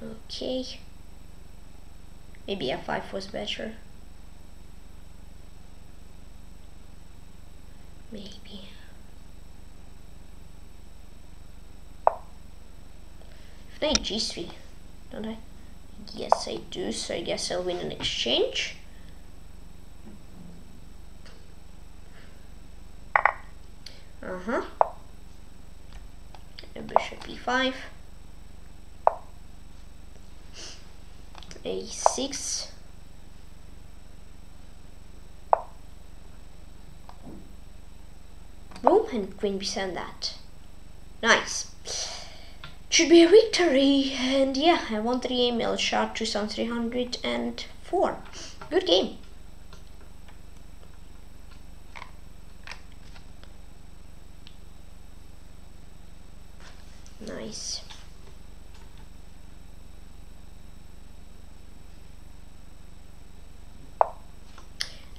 Okay. Maybe f5 was better. Maybe. Knight g3, don't I? Yes, I do, so I guess I'll win an exchange. Uh-huh. Bishop e5. A6. Boom, and queen b7 that. Nice should be a victory. And yeah, I won the email shot to some three hundred and four. Good game. Nice.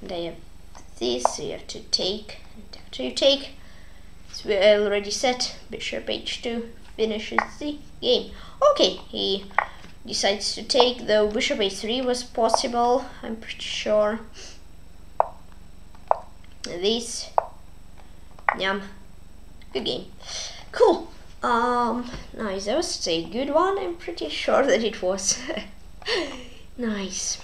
And I have this, so you have to take, and after you take, as we already set, bishop h2, finishes the game. Okay, he decides to take, though bishop a3 was possible, I'm pretty sure. This. Yum. Good game. Cool. Um, nice. That was a good one. I'm pretty sure that it was. nice.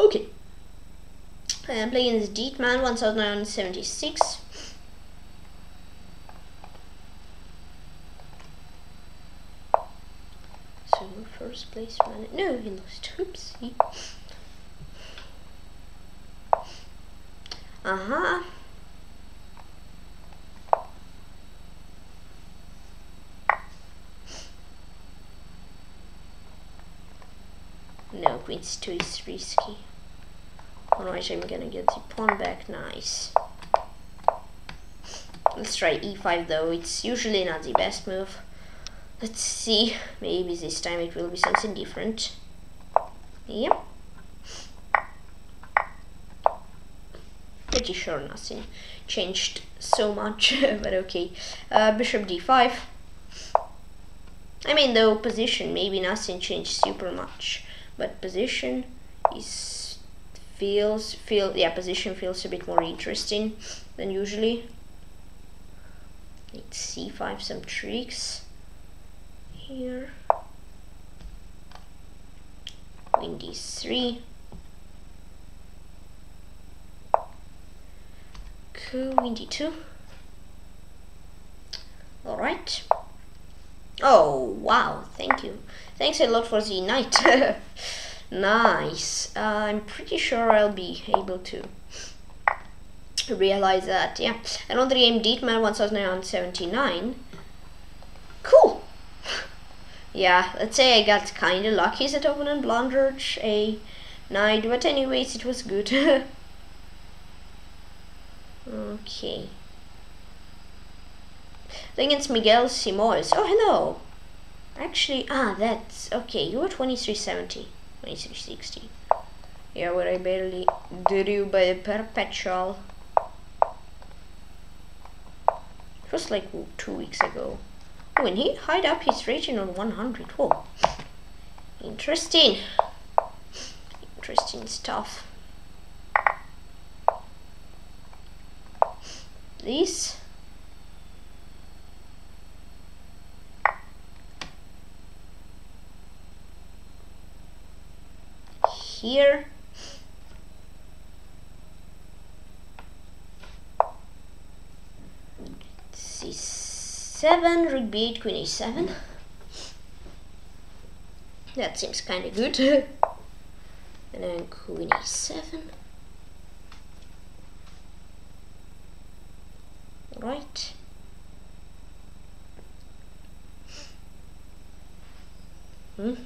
Okay. I'm playing this Dietmar 1976. So first place man. No, he lost. Oopsie. Uh huh. No, queen c2 is risky. Otherwise I'm gonna get the pawn back, nice. Let's try e5 though, it's usually not the best move. Let's see, maybe this time it will be something different. Yep. Pretty sure nothing changed so much, but okay. Uh, bishop d5. I mean, though position, maybe nothing changed super much, but position is feels feel yeah position feels a bit more interesting than usually. Let's c5 some tricks here. Queen d3. Queen d2. All right. Oh, wow, thank you. Thanks a lot for the knight. nice. Uh, I'm pretty sure I'll be able to realize that. Yeah, another game Dietmar 1979. Cool. yeah, let's say I got kind of lucky that opponent blundered a knight, but anyways, it was good. okay. Against Miguel Simoes. Oh, hello. Actually, ah, that's okay. You were 2370, 2360. Yeah, what I barely drew by the perpetual. It was like two weeks ago. When he hide up his region on 100. Whoa. Interesting. Interesting stuff. This here. C7, rook b8, queen a7. That seems kind of good. and then queen a7. Right. Mm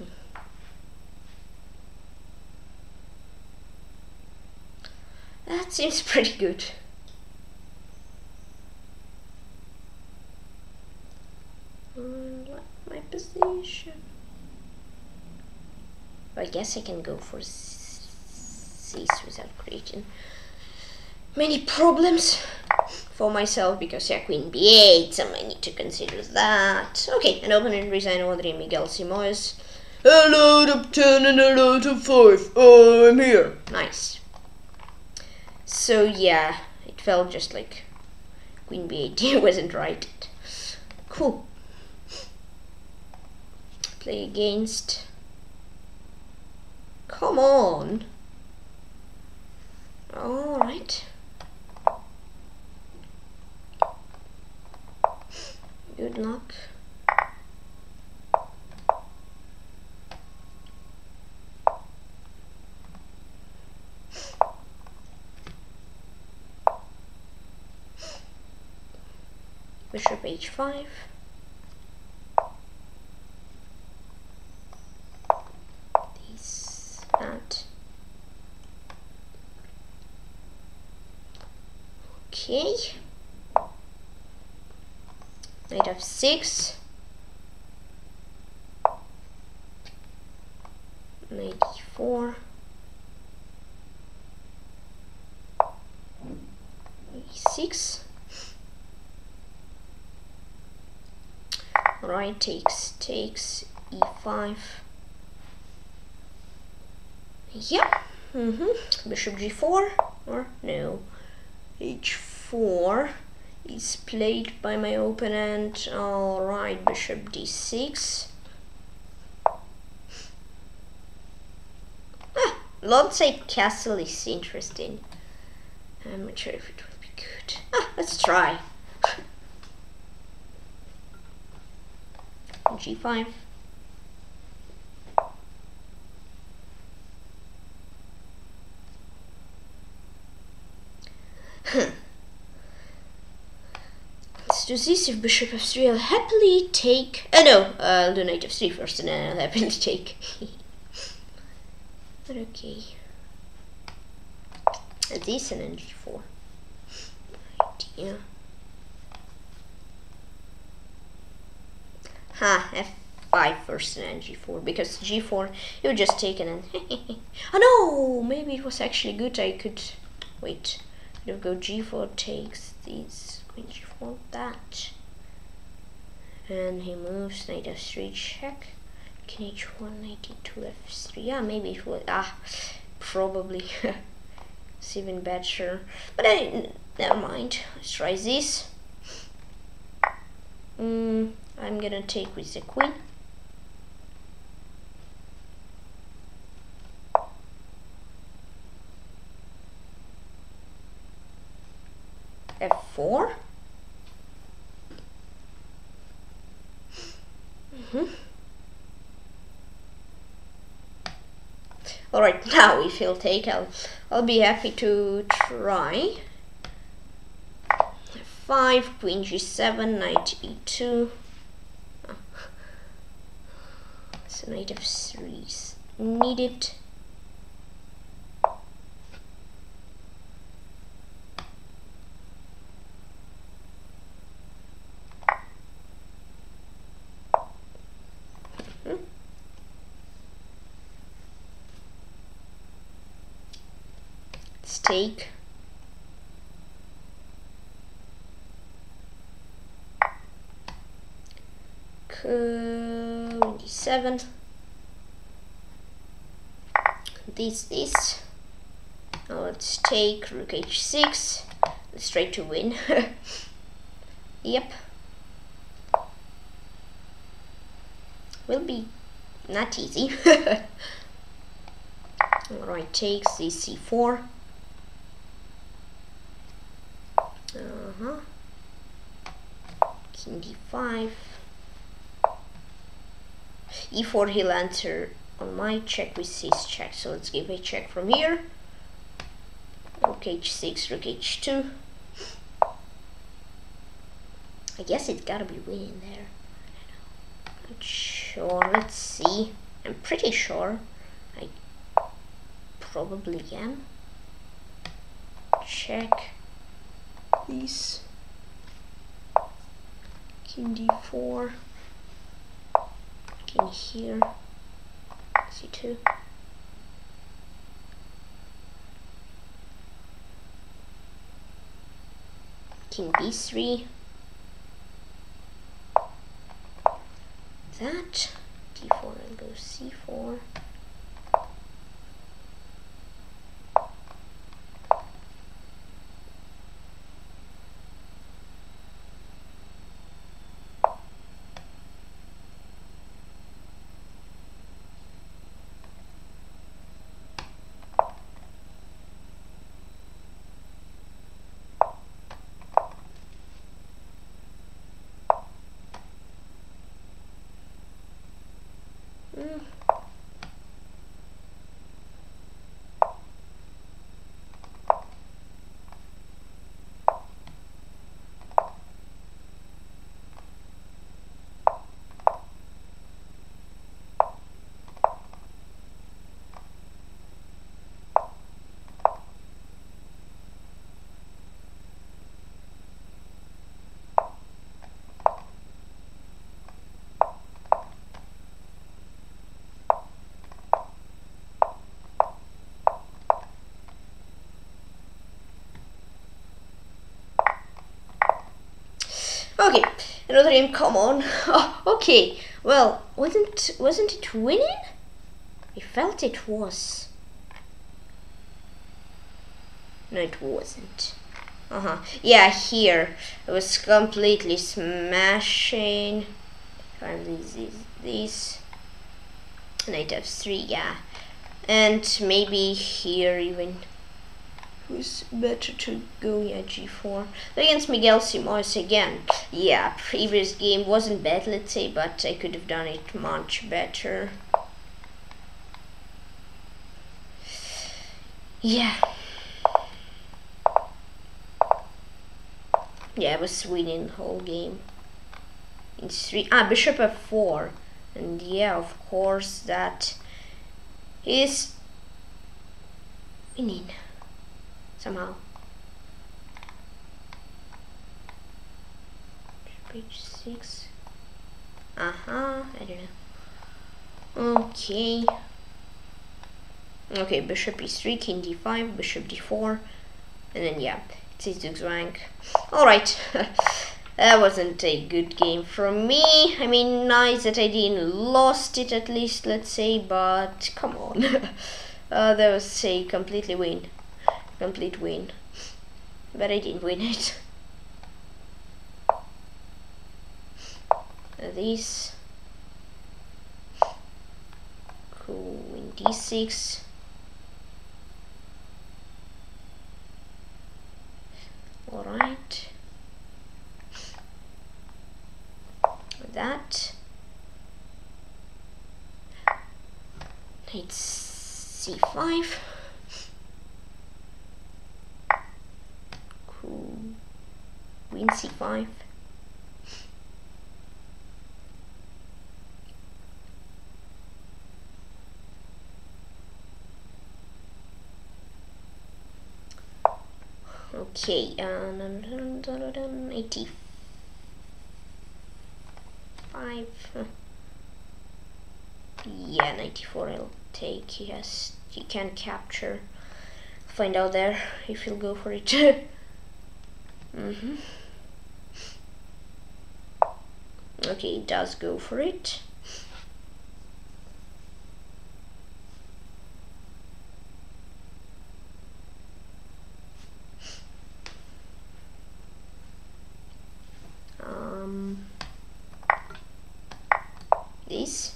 That seems pretty good. Mm, my position. I guess I can go for C's without creating many problems for myself because yeah, queen b8, so I need to consider that. Okay, an opening resign Audrey Miguel Simoes. A load of 10 and a load of 5. Oh, I'm here. Nice. So yeah, it felt just like queen b8 wasn't right. Cool. Play against. Come on. All right. Good luck. Bishop h5 this that. Okay. Knight f6 knight e4 e6 right takes takes e5 yeah mm -hmm. bishop g4 or no h4 is played by my opponent. All right bishop d6 ah, Lord castle is interesting. I'm not sure if it will be good. Ah, let's try g5. Let's do this if bishop f3 I'll happily take... Oh no, uh, I'll do knight f3 first and then I'll happily take. but okay. And this and then g4. Idea. Ha, f5 first and then g4 because g4 you just taken and oh no! Maybe it was actually good I could wait. Could go g4 takes these queen g4 that. And he moves knight f3 check. King h1 knight e2 f3 yeah maybe it would ah probably. It's even better. But I never mind. Let's try this. Mm, I'm gonna take with the queen. F4 mm -hmm. all right now if he'll take I'll, I'll be happy to try. 5 queen g7 knight e2 oh. So knight f3 is needed take seven. This this now let's take rook h6 let's try to win. Yep. Will be not easy. Alright takes c4 uh-huh. King d5. E4 he'll answer on my check with his check. So let's give a check from here. Rook h6, rook h2. I guess it's gotta be winning there. Sure. Let's see. I'm pretty sure. I probably am. Check these king d4 king here c2 king b3 that d4 and go c4 Mm. Okay, another game. Come on. Oh, okay. Well, wasn't wasn't it winning? I felt it was. No, it wasn't. Uh huh. Yeah, here it was completely smashing. Five these these these. Knight f3. Yeah, and maybe here even who's better to go yeah g4 against Miguel Simões again. Yeah previous game wasn't bad let's say but I could have done it much better. Yeah. Yeah I was winning the whole game. In three ah bishop f4 and yeah of course that is winning somehow. Page 6. Uh-huh, I don't know. Okay. Okay, bishop e3, king d5, bishop d4, and then yeah, it's his rank. Alright, that wasn't a good game from me. I mean, nice that I didn't lost it at least, let's say, but come on. uh, that was a completely win. Complete win. But I didn't win it. Cool, in d6. all right that it's c5 cool queen c5 Okay, uh, 85. Yeah, 94 I'll take. Yes, you can capture. Find out there if you'll go for it. mm -hmm. Okay, does go for it. Um, this.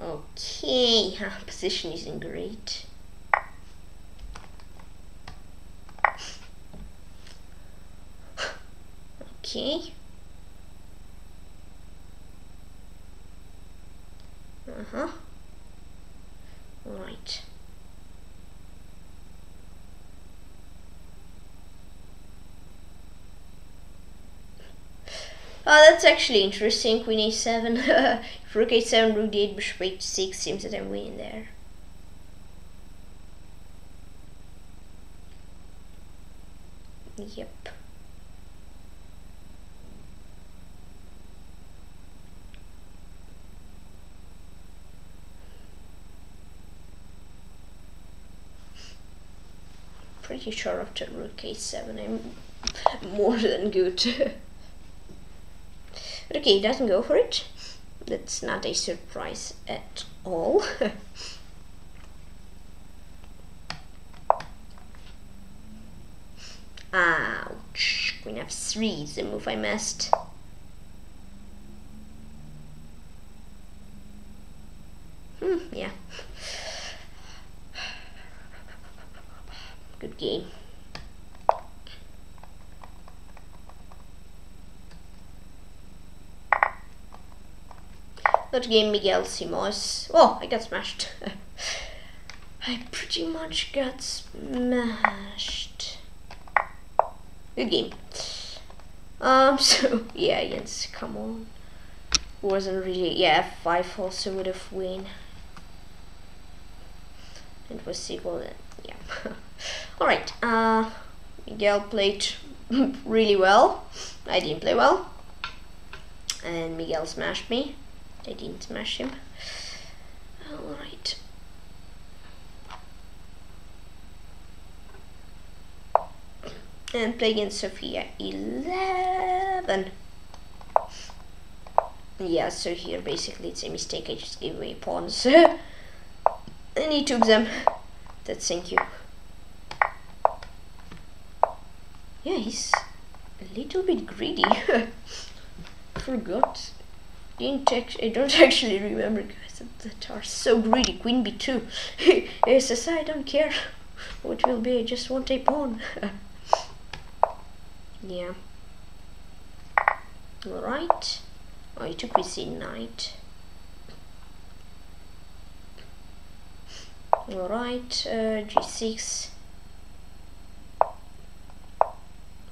Okay, our position isn't great. Okay. Uh-huh. Right. Oh, that's actually interesting. Queen a7. rook a7, rook d8, bishop h6. Seems that I'm winning there. Yep. Pretty sure after rook a7 I'm more than good. But okay, he doesn't go for it. That's not a surprise at all. Ouch. Queen f3 is the move I missed. Hmm, yeah. Good game. That game Miguel Simões. Oh, I got smashed. I pretty much got smashed. Good game. Um, so, yeah, Jens, come on. Wasn't really, yeah, F5 also would have win. It was then, yeah. Alright, uh, Miguel played really well. I didn't play well. And Miguel smashed me. I didn't smash him. Alright. And play against Sophia 11. Yeah, so here basically it's a mistake. I just gave away pawns. and he took them. That's thank you. Yeah, he's a little bit greedy. Forgot didn't I don't actually remember guys that, are so greedy. Queen b2. he says I don't care what will be. I just want a pawn. yeah. All right. Oh, he took with knight. All right. Uh, g6.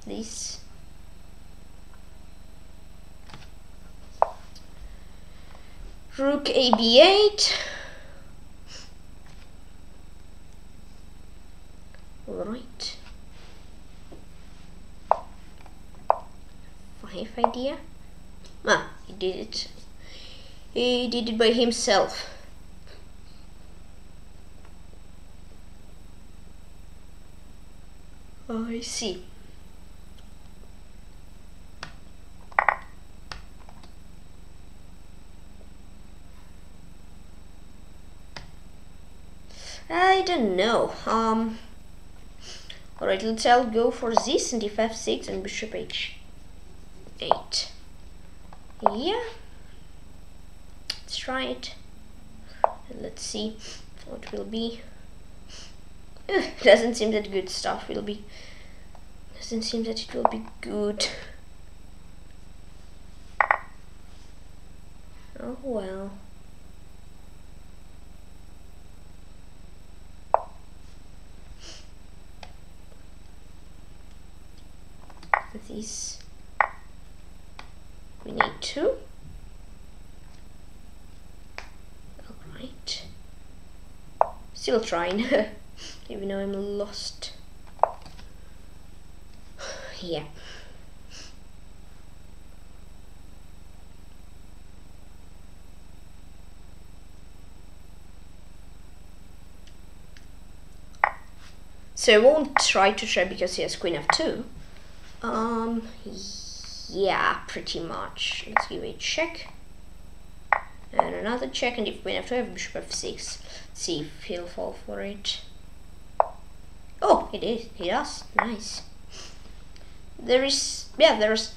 This. rook ab8 right have idea. Ah, he did it. He did it by himself. I see. I don't know. Um. Alright, let's all go for this and if f6 and bishop h8. Yeah. Let's try it. And let's see what will be. Doesn't seem that good stuff will be. Doesn't seem that it will be good. Oh well. These. We need two. All right still trying even though I'm lost. Yeah. So I won't try to try because he has queen f2. Um, yeah, pretty much. Let's give it a check. And another check, and if we have to have bishop f6, see if he'll fall for it. Oh, it is. He does. Nice. There is, yeah, there's,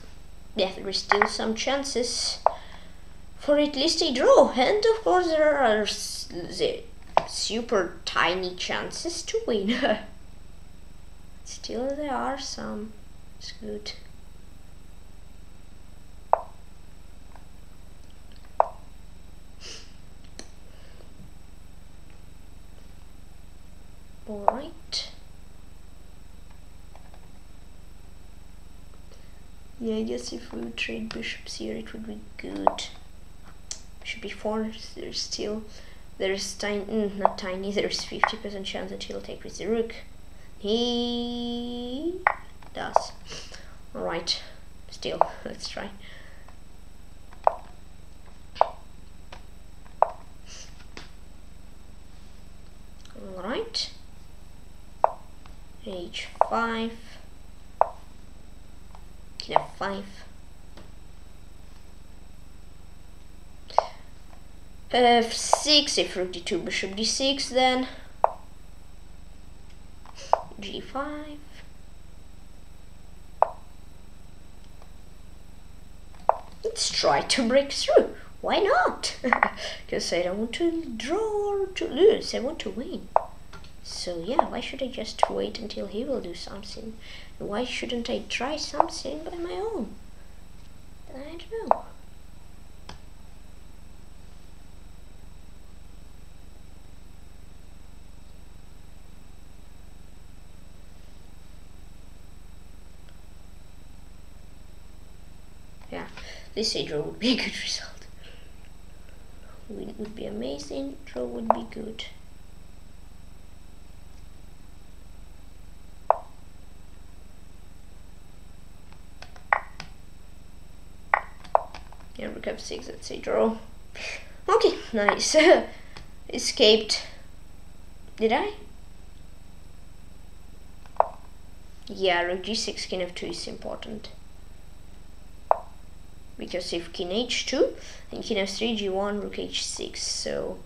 yeah, there is still some chances for at least a draw. And of course, there are the super tiny chances to win. still, there are some. It's good. All right. Yeah, I guess if we trade bishops here, it would be good. Should be four. there's still, there's tiny, mm, not tiny, there's 50% chance that he'll take with the rook. He does. Alright, still, let's try. Alright. H5. King F5. F6, if rook d2, bishop d6 then. G5. Let's try to break through. Why not? Because I don't want to draw or to lose. I want to win. So yeah, why should I just wait until he will do something? why shouldn't I try something by my own? I don't know. Yeah. This a draw would be a good result. Win would be amazing, draw would be good. Yeah, rook f6, that's a draw. Okay, nice. Escaped. Did I? Yeah, rook g6, king f2 is important because if king h2 and king f3 g1 rook h6 so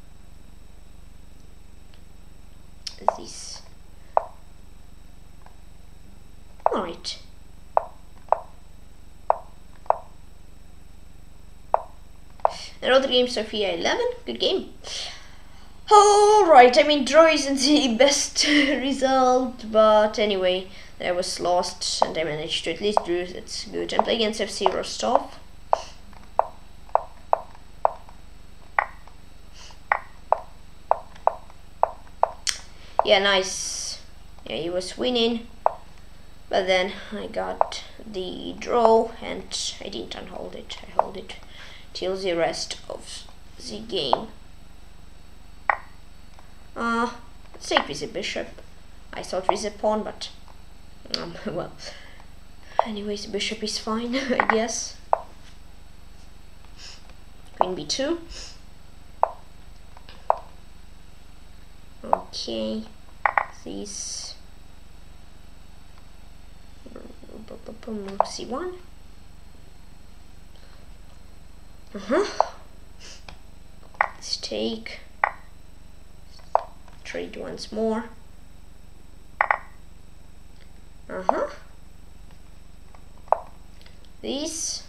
this. Alright. Another game Sophia 11 good game. Alright I mean draw isn't the best result but anyway I was lost and I managed to at least do that's good and play against FC Rostov yeah nice. Yeah he was winning. But then I got the draw and I didn't unhold it. I hold it till the rest of the game. Uh let's take with the bishop. I thought with the pawn but um, well. Anyways, bishop is fine, I guess. Queen b2. Okay, this c1. Uh huh. Let's take trade once more. Uh huh. This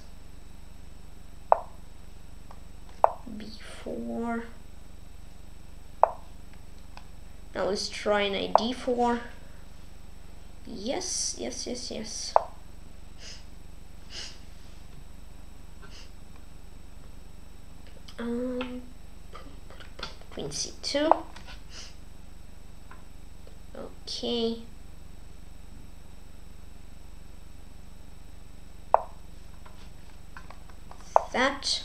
b4. Now let's try an ID4. Yes, yes, yes, yes. Um, queen c2. Okay. That.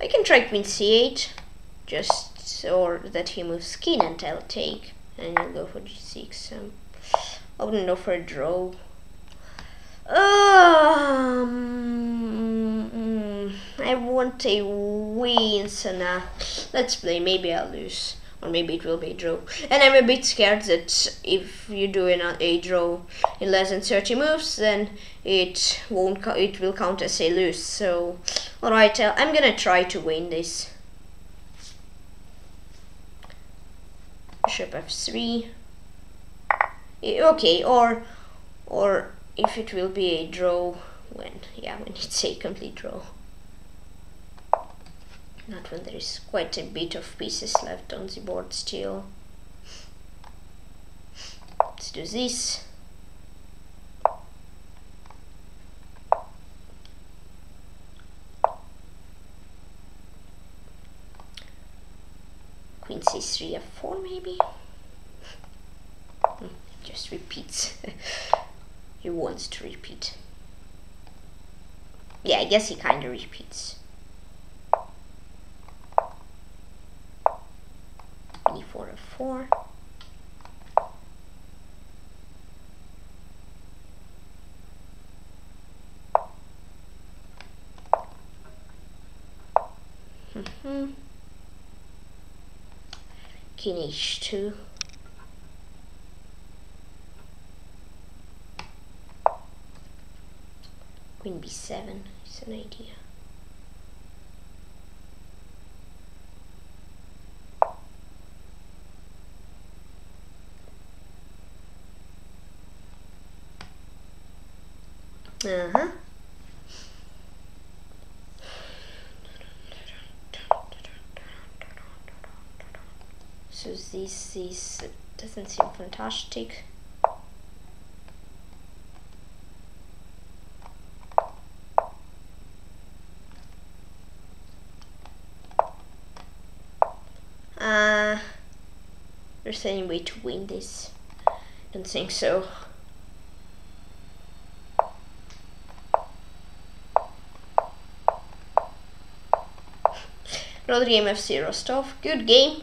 I can try queen c8, just or that he moves king and I'll take, and you'll go for g6. Um, I wouldn't for a draw. Um, I want a win, so now let's play. Maybe I'll lose, or maybe it will be a draw. And I'm a bit scared that if you do an, a draw in less than 30 moves, then it won't. It will count as a lose. So, all right, uh, I'm gonna try to win this. Bishop f3. Okay, or or if it will be a draw when yeah when it's a complete draw. Not when there is quite a bit of pieces left on the board still. Let's do this queen c3 f4 maybe hmm, just repeats he wants to repeat. Yeah, I guess he kind of repeats. e4 f4. Mm-hmm. King h2. Queen b7 is an idea. Uh-huh. So this is doesn't seem fantastic. Uh, there's any way to win this? Don't think so. Another game of zero stuff. Good game.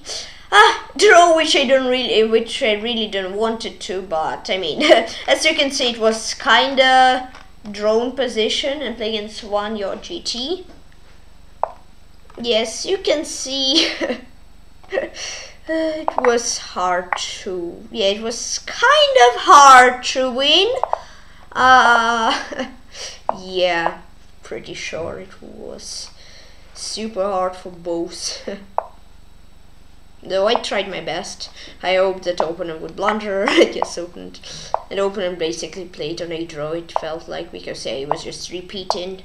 Ah, draw, which I don't really, which I really don't wanted to, but I mean, as you can see, it was kinda drone position and play against one your GT. Yes, you can see. it was hard to, yeah, it was kind of hard to win. Uh, yeah, pretty sure it was super hard for both. Though I tried my best. I hoped that opponent would blunder. I guess opened. and opponent basically played on a draw. It felt like because he was just repeating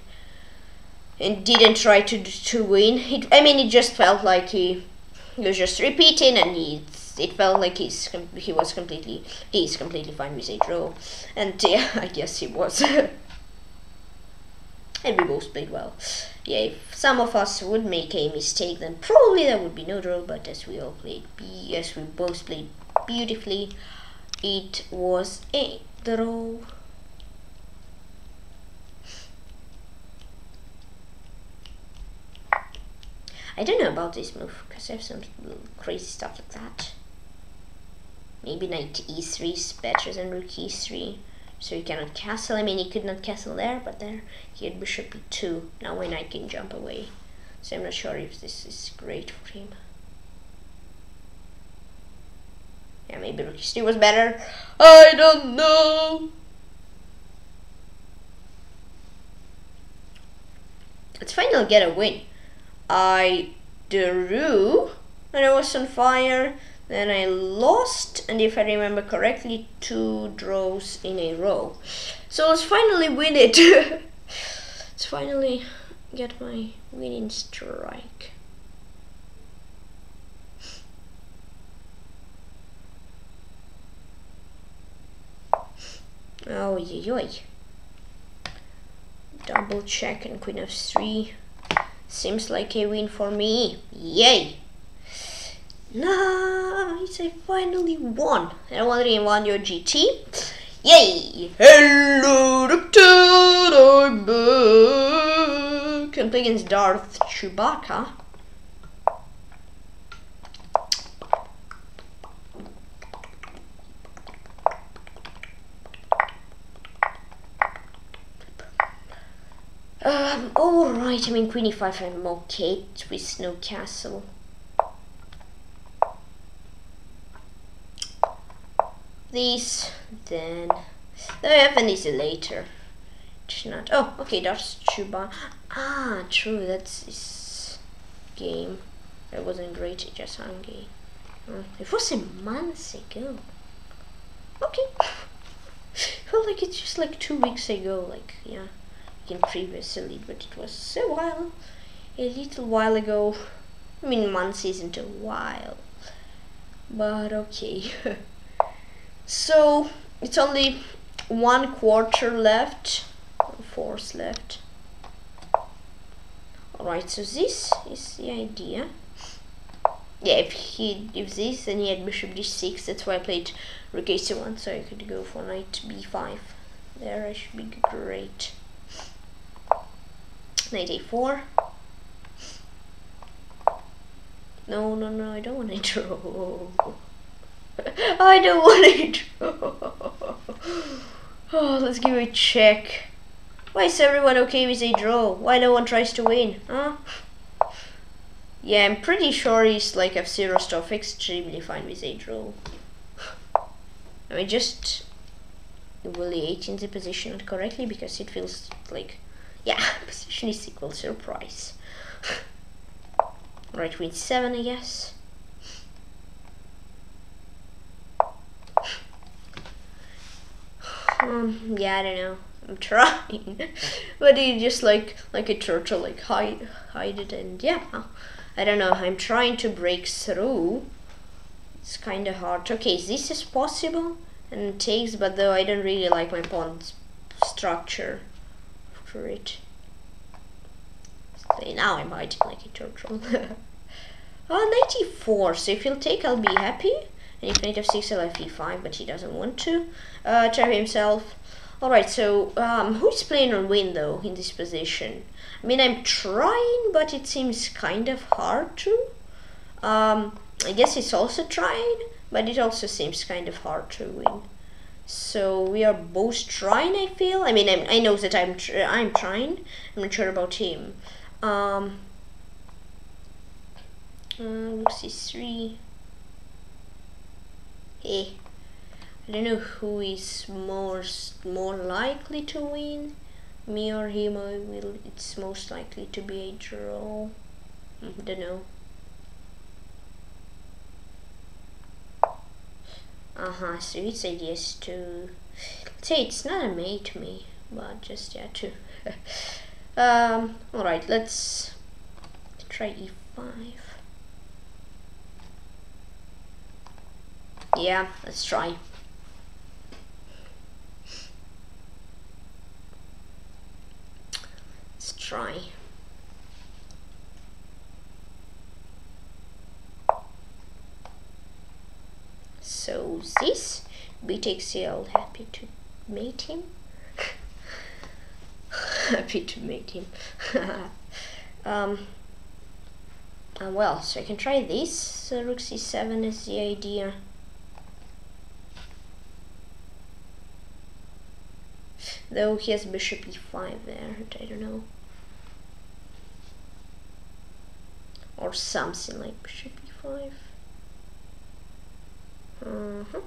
and didn't try to to win. It, I mean, it just felt like he, he was just repeating, and he it felt like he's he was completely he's completely fine with a draw, and yeah, I guess he was. and we both played well. Yeah, if some of us would make a mistake, then probably there would be no draw. But as we all played, yes, we both played beautifully. It was a draw. I don't know about this move because I have some crazy stuff like that. Maybe knight e3 is better than rook e3 So he cannot castle. I mean, he could not castle there, but there he had bishop e2. Now my knight can jump away. So I'm not sure if this is great for him. Yeah, maybe rook e3 was better. I don't know. Let's finally get a win. I drew and I was on fire. Then I lost, and if I remember correctly, two draws in a row. So let's finally win it. let's finally get my winning strike. Oh, yoy, Double check and queen of three. Seems like a win for me. Yay! Nice, I finally won. And I wondering won your GT. Yay! Hello, Doctor, I'm back. Can play against Darth Chewbacca. Um, alright, I mean, Queen e5 I'm okay with no castle. These, then... Then I have an easy later. It's not... Oh, okay, that's Chuba. Ah, true, that's this game. It wasn't great, it just hung uh, It was a month ago. Okay. felt like it's just like two weeks ago, like, yeah in previous elite, but it was a while, a little while ago. I mean, months isn't a while, but okay. so it's only one quarter left, fourth left. Alright, so this is the idea. Yeah, if he if this, then he had bishop d6. That's why I played rook a1, so I could go for knight b5. There, I should be great knight a4. No, no, no, I don't want to draw. I don't want to draw. Oh, let's give it a check. Why is everyone okay with a draw? Why no one tries to win, huh? Yeah, I'm pretty sure he's like F-Zero stuff extremely fine with a draw. I mean, just will the 18th position correctly because it feels like yeah, position is equal surprise. right, queen 7, I guess. Um, yeah, I don't know. I'm trying, but he just like like a turtle, like hide hide it, and yeah, I don't know. I'm trying to break through. It's kind of hard. Okay, this is possible, and takes, but though I don't really like my pawn's structure for it. So now I'm hiding like a turtle. oh, 94. So if he'll take, I'll be happy. And if knight f6, I'll have e5, but he doesn't want to. Uh, try himself. Alright, so um, who's playing on win though in this position? I mean, I'm trying, but it seems kind of hard to. Um, I guess it's also trying, but it also seems kind of hard to win. So we are both trying, I feel. I mean, I'm, i know that I'm tr I'm trying. I'm not sure about him. Um, uh, c3. Hey, I don't know who is more more likely to win. Me or him? I will. It's most likely to be a draw. I don't know. Uh-huh, so it's a yes to say it's not a mate to me, but just yeah to um alright, let's try E5. Yeah, let's try. Let's try. So this BTXL happy to meet him. happy to meet him. um, uh, well, so I can try this. So rook c7 is the idea. Though he has bishop e5 there, I don't know. Or something like bishop e5. Uh-huh.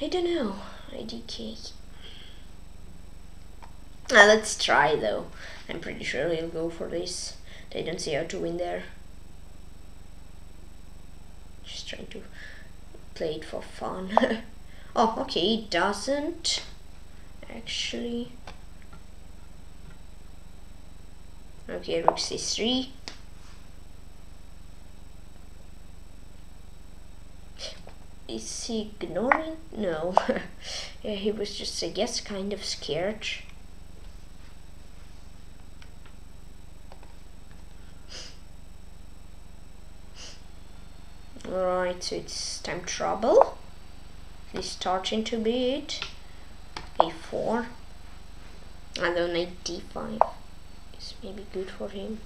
I don't know. IDK. Uh, let's try though. I'm pretty sure he'll go for this. They don't see how to win there. Just trying to play it for fun. oh, okay, he doesn't actually. Okay, rook c3. Is he ignoring? No. yeah, he was just, I guess, kind of scared. Alright, so it's time trouble. He's starting to be it. A4. And then knight d5 is maybe good for him.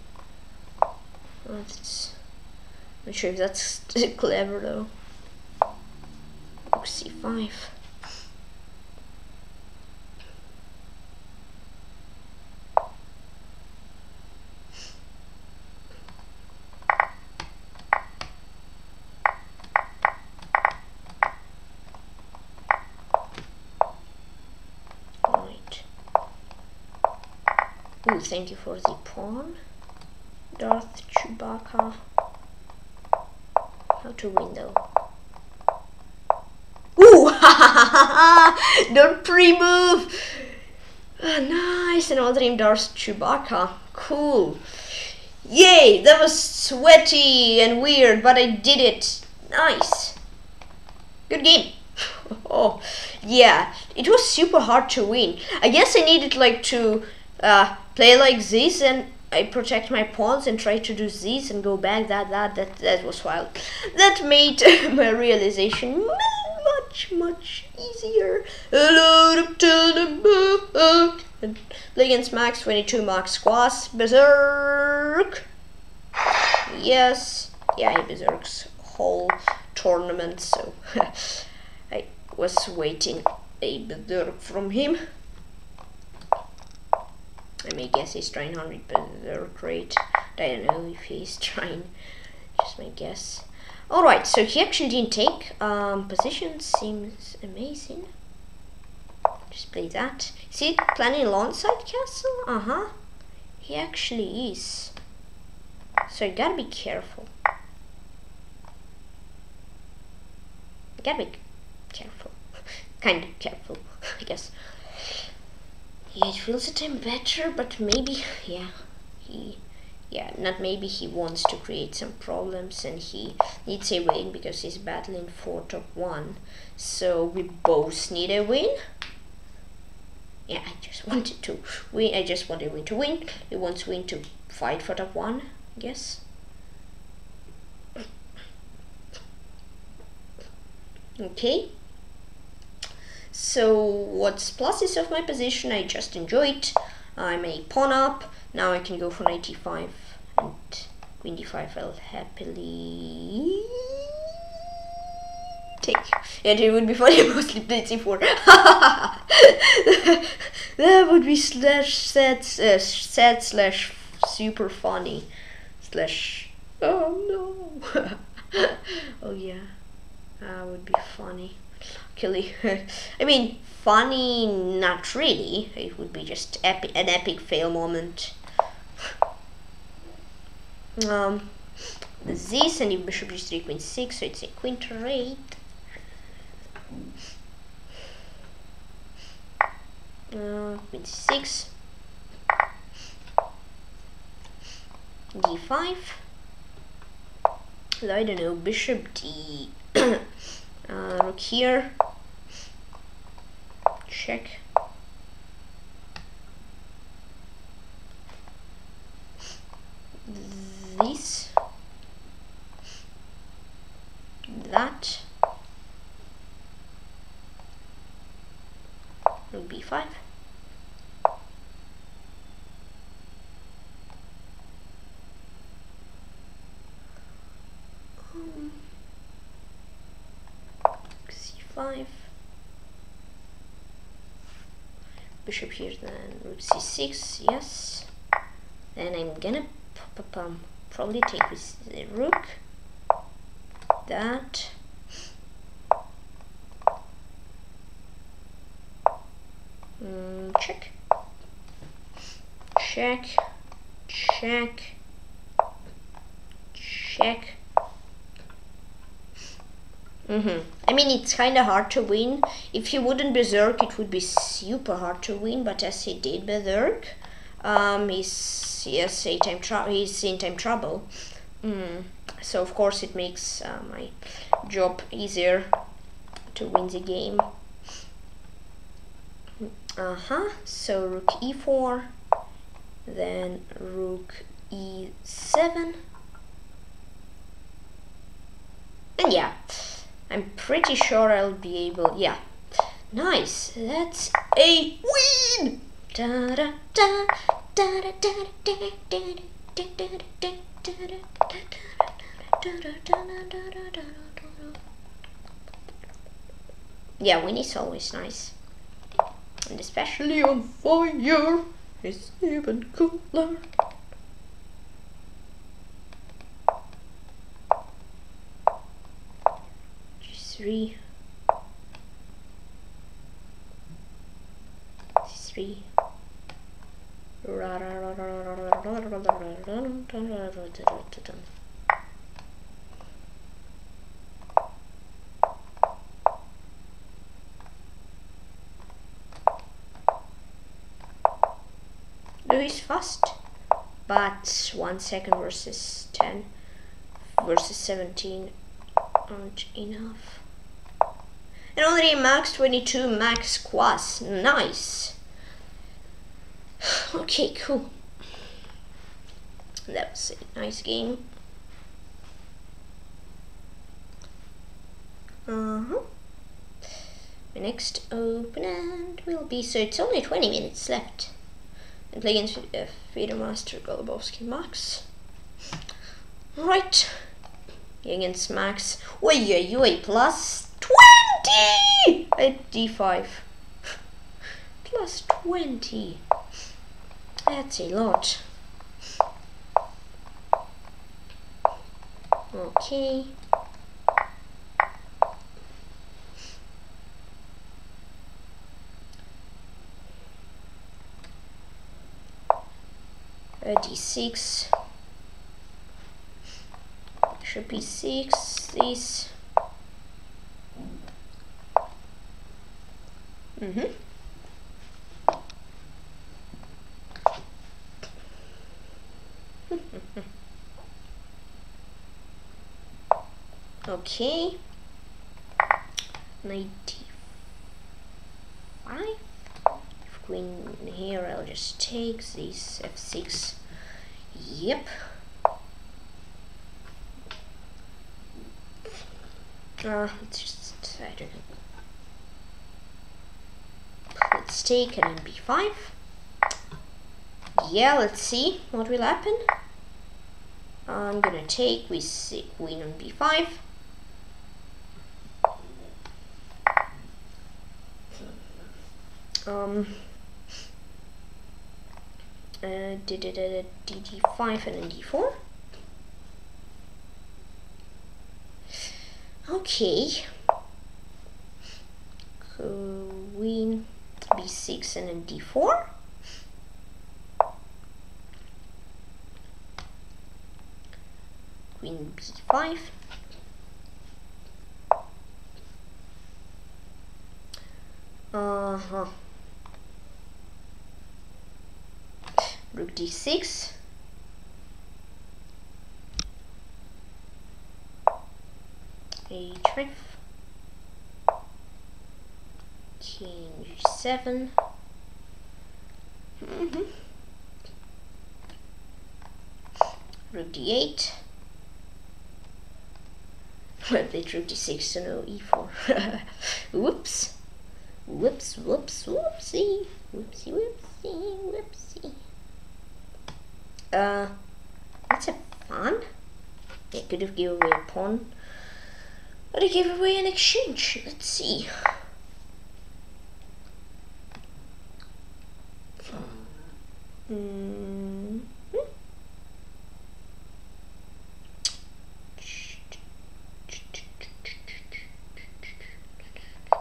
Oh, that's not sure if that's clever though. Rook c5. Ooh, thank you for the pawn. Darth Chewbacca. How to win though? Ooh! Don't pre-move! Oh, nice! And all dream Darth Chewbacca. Cool. Yay! That was sweaty and weird, but I did it. Nice. Good game. oh, yeah. It was super hard to win. I guess I needed like to uh, play like this and I protect my pawns and try to do this and go back that that that that was wild. That made my realization much much easier. Play against Max 22 Max Squash Berserk. Yes, yeah, Berserk's whole tournament, so I was waiting a Berserk from him. I may guess he's trying 100 berserk rate. I don't know if he's trying, just my guess. Alright, so he actually didn't take. Um, position seems amazing. Just play that. Is he planning lawn-side castle? Uh-huh. He actually is. So you gotta be careful. You gotta be careful. kind of careful, I guess. Yeah, it feels a time better, but maybe, yeah, he, yeah, not maybe he wants to create some problems and he needs a win because he's battling for top one. So we both need a win. Yeah, I just wanted to win. I just wanted win to win. He wants win to fight for top one, I guess. Okay. So what's pluses of my position? I just enjoy it. I'm a pawn up. Now I can go for 95 and queen d5 I'll happily take. And it would be funny if mostly play c4. that would be slash sad, uh, sad slash super funny slash oh no. oh yeah, that would be funny. Killy. I mean, funny, not really. It would be just epi an epic fail moment. um, this and if bishop g3, queen 6, so it's a queen to 8. Uh, queen 6. d5. I don't know, bishop d... uh, rook here. Check. This. That. Rook b5 um, c5 bishop here, then rook c6, yes. Then I'm gonna um, probably take the rook, that. Mm, check, check, check, check. Mm-hmm. I mean, it's kind of hard to win. If he wouldn't berserk, it would be super hard to win. But as he did berserk, um, he's yes, time. He's in time trouble. Mm. So of course, it makes uh, my job easier to win the game. Uh huh. So rook e4, then rook e7, and yeah. I'm pretty sure I'll be able, yeah. Nice, that's a win! Yeah, win is always nice. And especially on fire, it's even cooler. Three, three. Louis fast, but one second versus 10 versus 17 aren't enough. And already max 22 max quas. Nice. Okay, cool. That was a nice game. Uh-huh. My next open opponent will be, so it's only 20 minutes left. And play against uh, FIDE Master Golubovsky Max. Right. Against Max. Oi, oi, oi, plus 20! At d5. Plus 20. That's a lot. Okay. A d6 should be 6 this Mm-hmm. okay. 95. If queen here, I'll just take this f6. Yep. Uh, it's just, I don't know. Let's take an b5. Yeah, let's see what will happen. I'm gonna take with queen on b5. Um, uh, dd5 and then d4. Okay. Queen b6 and then d4. Queen b5. Uh-huh. Rook d6. h5 king g7 mm -hmm. rook d8 well they rook d6 so no e4 whoops. Whoops whoops whoopsie. Whoopsie whoopsie whoopsie. Uh that's a fun. It could have given away a pawn. But I gave away an exchange. Let's see Mm.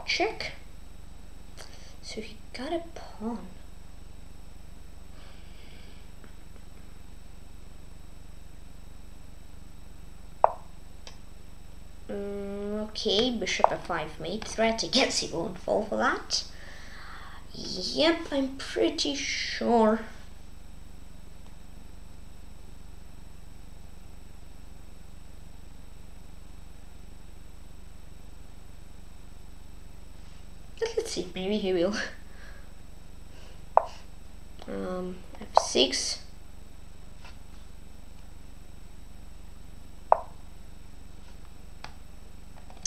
Check. So he got a pawn. Mm, okay, bishop f5 mate threat. I guess he won't fall for that. Yep, I'm pretty sure. Let's see, will. Um, f6.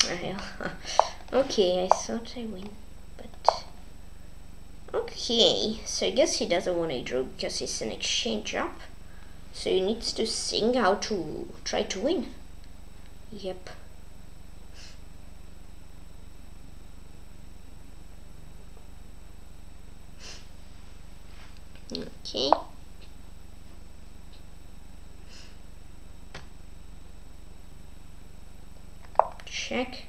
okay, I thought I win, but okay. So I guess he doesn't want a draw because it's an exchange up. So he needs to sing how to try to win. Yep. Okay. Check.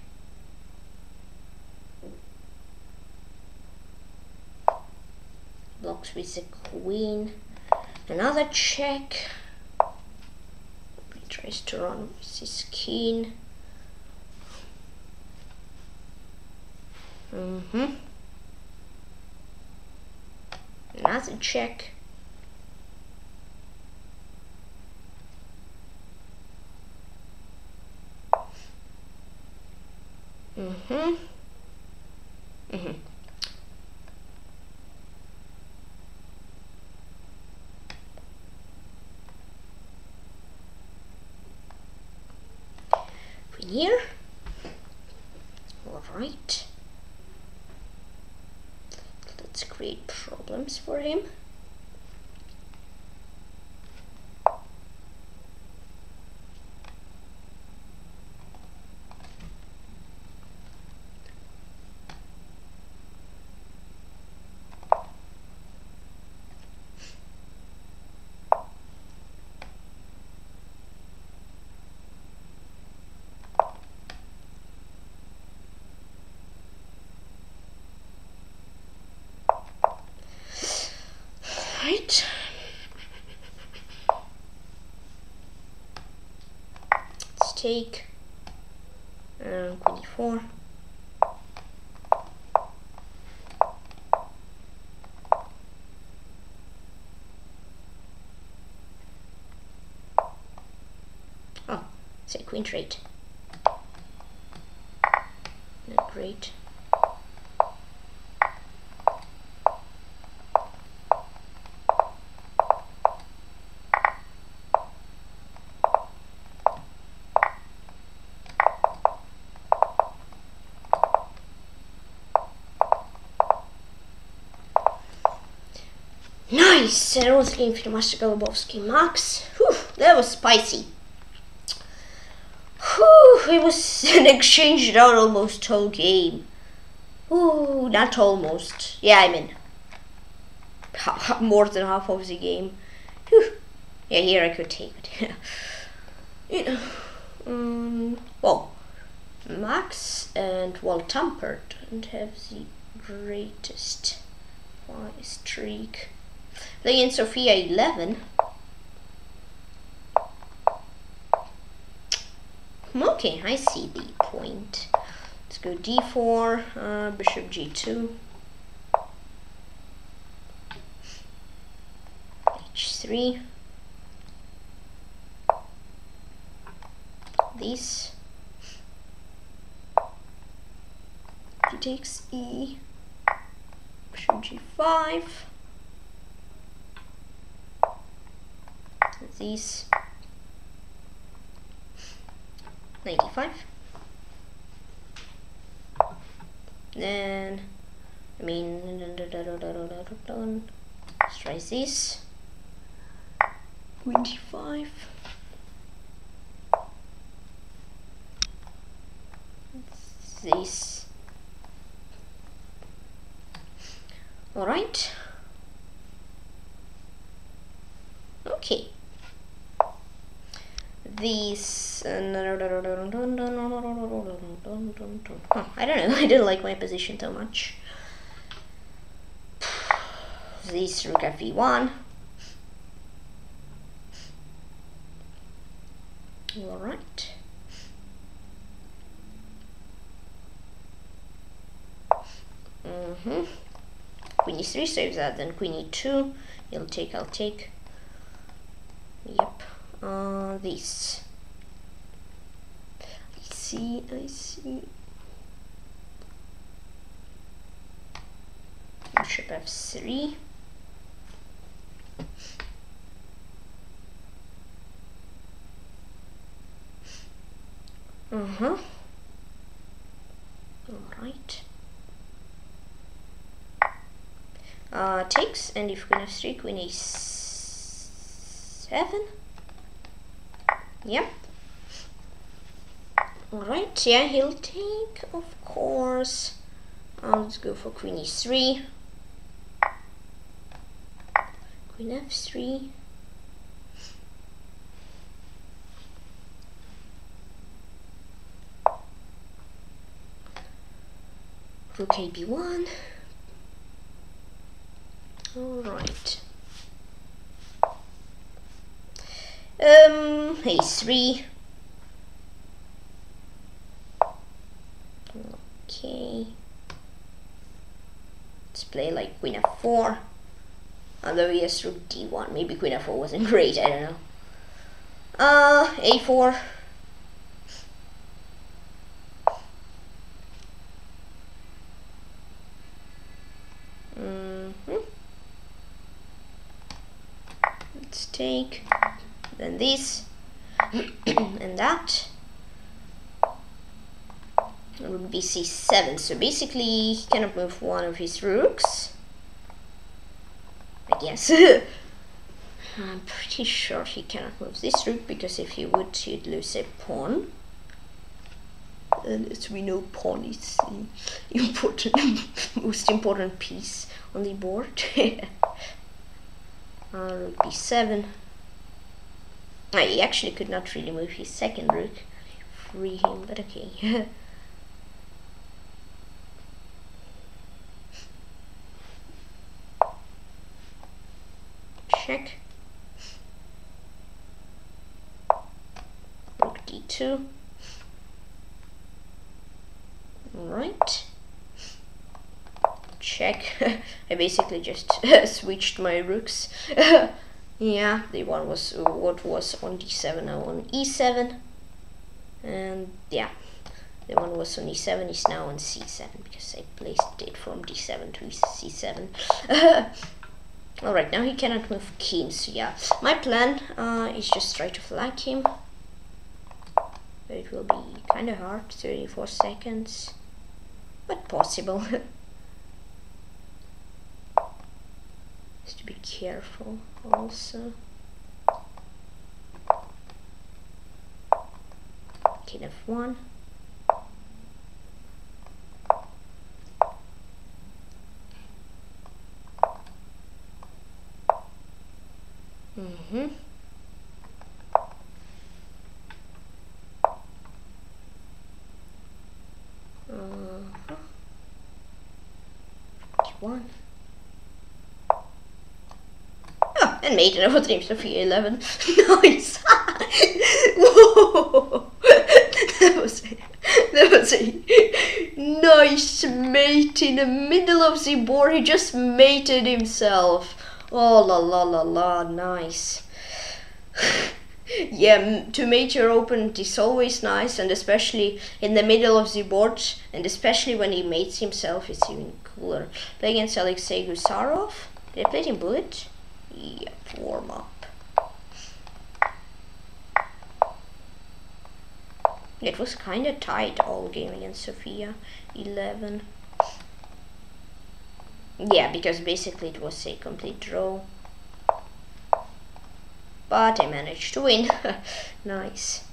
Blocks with the queen. Another check. He tries to run with his king. Mm-hmm. Another check. Mm-hmm. Mm-hmm. Queen here. All right. Let's create for him. Right. Let's take uh, 24. Oh, say queen trade. Not great. Nice! And once again for the Master Golubowski Max. Whew, that was spicy. Whew, it was an exchange out almost whole game. Ooh, not almost. Yeah, I mean, more than half of the game. Whew. Yeah, here I could take it. you know, um, well, Max and well, don't have the greatest streak. Playing Sophia 11. Okay, I see the point. Let's go d4, uh, bishop g2. h3. This. He takes e. Bishop g5. These 95. Then, I mean, let's try this. 25. This. Alright. These. I don't know. I didn't like my position so much. This rook at v1. All right. Mm-hmm. Queen e3 saves that, then queen e2. You'll take, I'll take. Yep. Uh, this. I see, I see. Bishop f3. Uh-huh. Alright. Uh, takes, and if queen f3, queen a7. Yep. Alright, yeah, he'll take, of course. Uh, let's go for queen e3. Queen f3. Rook a b1. All right. Um, a3. Okay. Let's play like queen f4. Although he has rook d1. Maybe queen f4 wasn't great, I don't know. Uh, a4. Hmm. Let's take then this and that. Would be c7 so basically he cannot move one of his rooks. I guess. I'm pretty sure he cannot move this rook because if he would he'd lose a pawn. And as we know pawn is the important most important piece on the board. Uh, rook b7. Oh, actually could not really move his second rook. Free him, but okay. Check. Rook d2. Alright check. I basically just switched my rooks. Yeah, the one was what was on d7 now on e7. And yeah, the one was on e7 is now on c7 because I placed it from d7 to c7. Alright, now he cannot move king, so yeah. My plan uh, is just try to flank him. But it will be kind of hard, 34 seconds. But possible. to be careful also. King f1. Mm-hmm. Uh-huh. One. And it over Dream Sophia 11. nice! Whoa! That was a, that was a nice mate in the middle of the board. He just mated himself. Oh la la la la, nice. yeah, to mate your opponent is always nice, and especially in the middle of the board, and especially when he mates himself, it's even cooler. Play against Alexei Gusarov. I play him Bullet? Yep, warm up. It was kind of tight all game against Sophia. 11. Yeah, because basically it was a complete draw. But I managed to win. nice.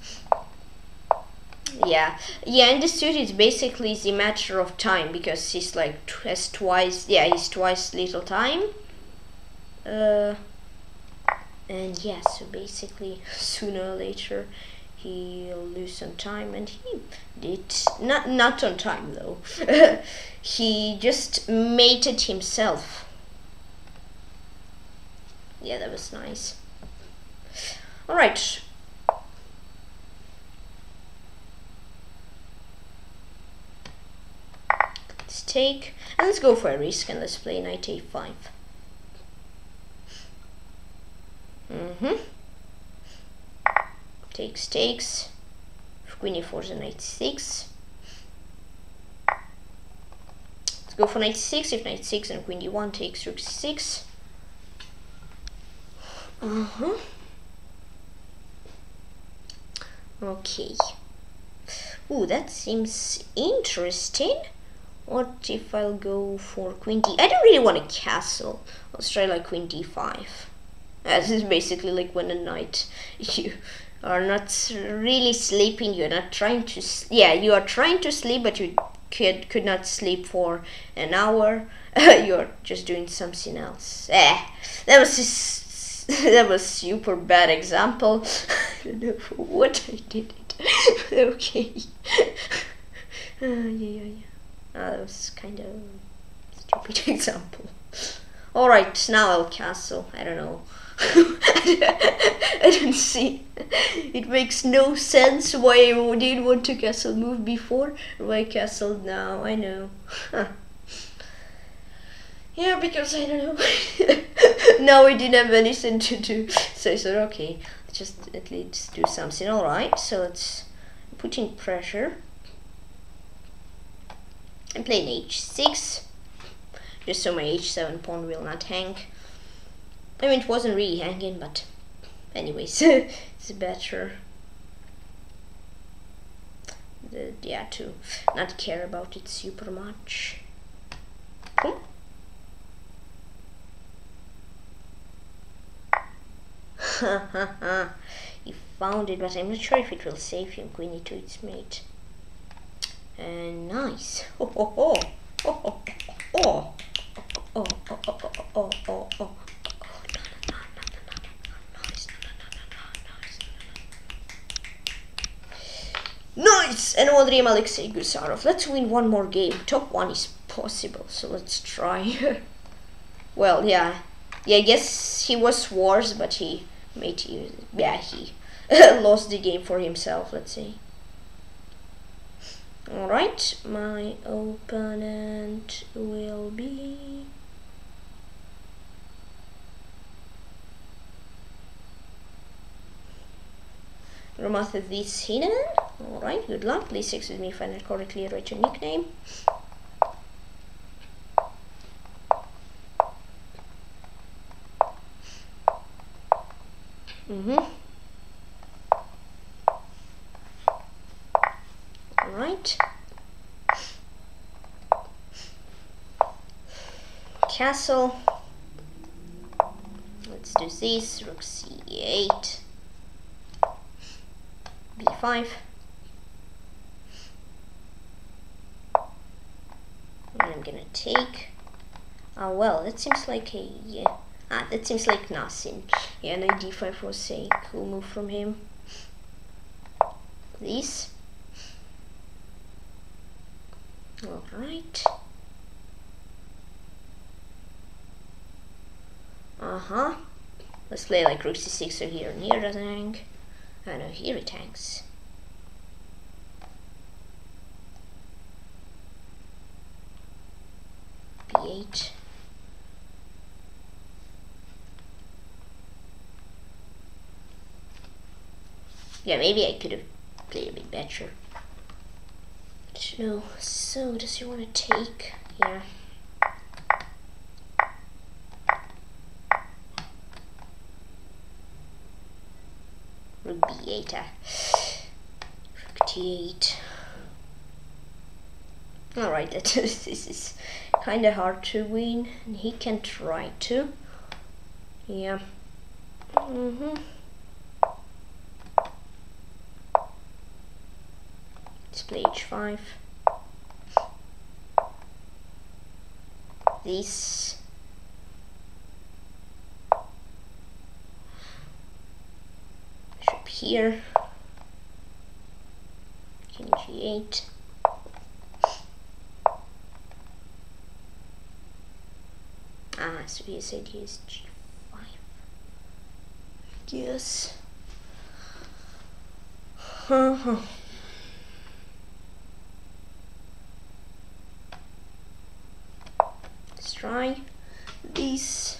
Yeah, yeah. In the suit, it's basically the matter of time because he's like has twice. Yeah, he's twice little time. Uh, and yeah, so basically sooner or later he'll lose some time and he did not not on time though. He just mated himself. Yeah that was nice. All right. Let's take and let's go for a risk and let's play knight a5 mm-hmm. Takes takes. Queen e4 and knight 6 let's go for knight 6 if knight 6 and queen d1 takes rook 6 uh-huh okay. Ooh, that seems interesting. What if I'll go for queen d? I don't really want a castle. Let's try like queen d5 this is basically like when a night you are not really sleeping you're not trying to yeah you are trying to sleep but you could could not sleep for an hour. You're just doing something else. Eh that was just, that was super bad example. I don't know for what i did it. Okay. Uh, yeah yeah yeah. Uh, that was kind of stupid example. All right now i'll castle i don't know I don't see. It makes no sense why I didn't want to castle move before, why castle now. I know. yeah, because I don't know. now I didn't have anything to do, so I thought, okay, just at least do something. All right, so let's put in pressure. I'm playing h6, just so my h7 pawn will not hang. I mean, it wasn't really hanging, but anyways, it's better. The, yeah, to not care about it super much. Cool. he found it, but I'm not sure if it will save him. Queenie to its mate. And nice. Oh, oh, oh, oh, oh, oh, oh, oh, oh, oh, oh, oh, oh. Nice! And Andrei Alexei Gusarov. Let's win one more game. Top one is possible, so let's try. well, yeah. Yeah, I guess he was worse, but he made you. Yeah, he lost the game for himself, let's see. Alright, my opponent will be... Romath Visinen. Alright, good luck. Please excuse me if I not correctly write your nickname. Mm-hmm. Alright. Castle. Let's do this. Rook c8 b5 and I'm gonna take oh well that seems like a yeah ah that seems like nothing. Yeah knight d5 was a cool move from him. This. All right uh-huh. Let's play like rook c6 so here and here doesn't hang Oh no, here it hangs. B8. Yeah, maybe I could have played a bit better. No, so does he want to take? Yeah. Rook b8 rook d8 alright this is kind of hard to win and he can try to. Yeah. Mm -hmm. let's play h5 this here. King g8. Ah, so he said use g5. Yes. Uh. Let's try this.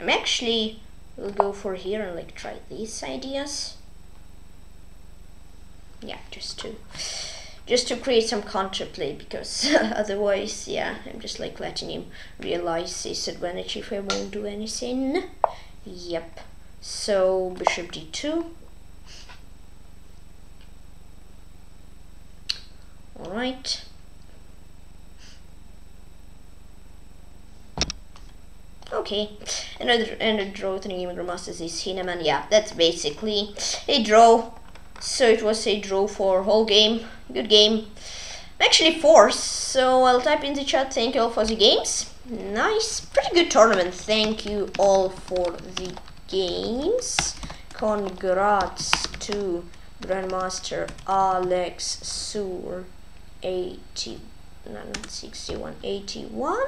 I'm actually will go for here and like try these ideas. Yeah, just to just to create some counterplay because otherwise, yeah, I'm just like letting him realize his advantage if I won't do anything. Yep. So bishop d2. All right. Okay, another another draw to the game Grandmasters is Cinnamon. Yeah, that's basically a draw. So it was a draw for whole game. Good game. Actually fourth, so I'll type in the chat. Thank you all for the games. Nice, pretty good tournament. Thank you all for the games. Congrats to Grandmaster Alex Sur 80, 61, 81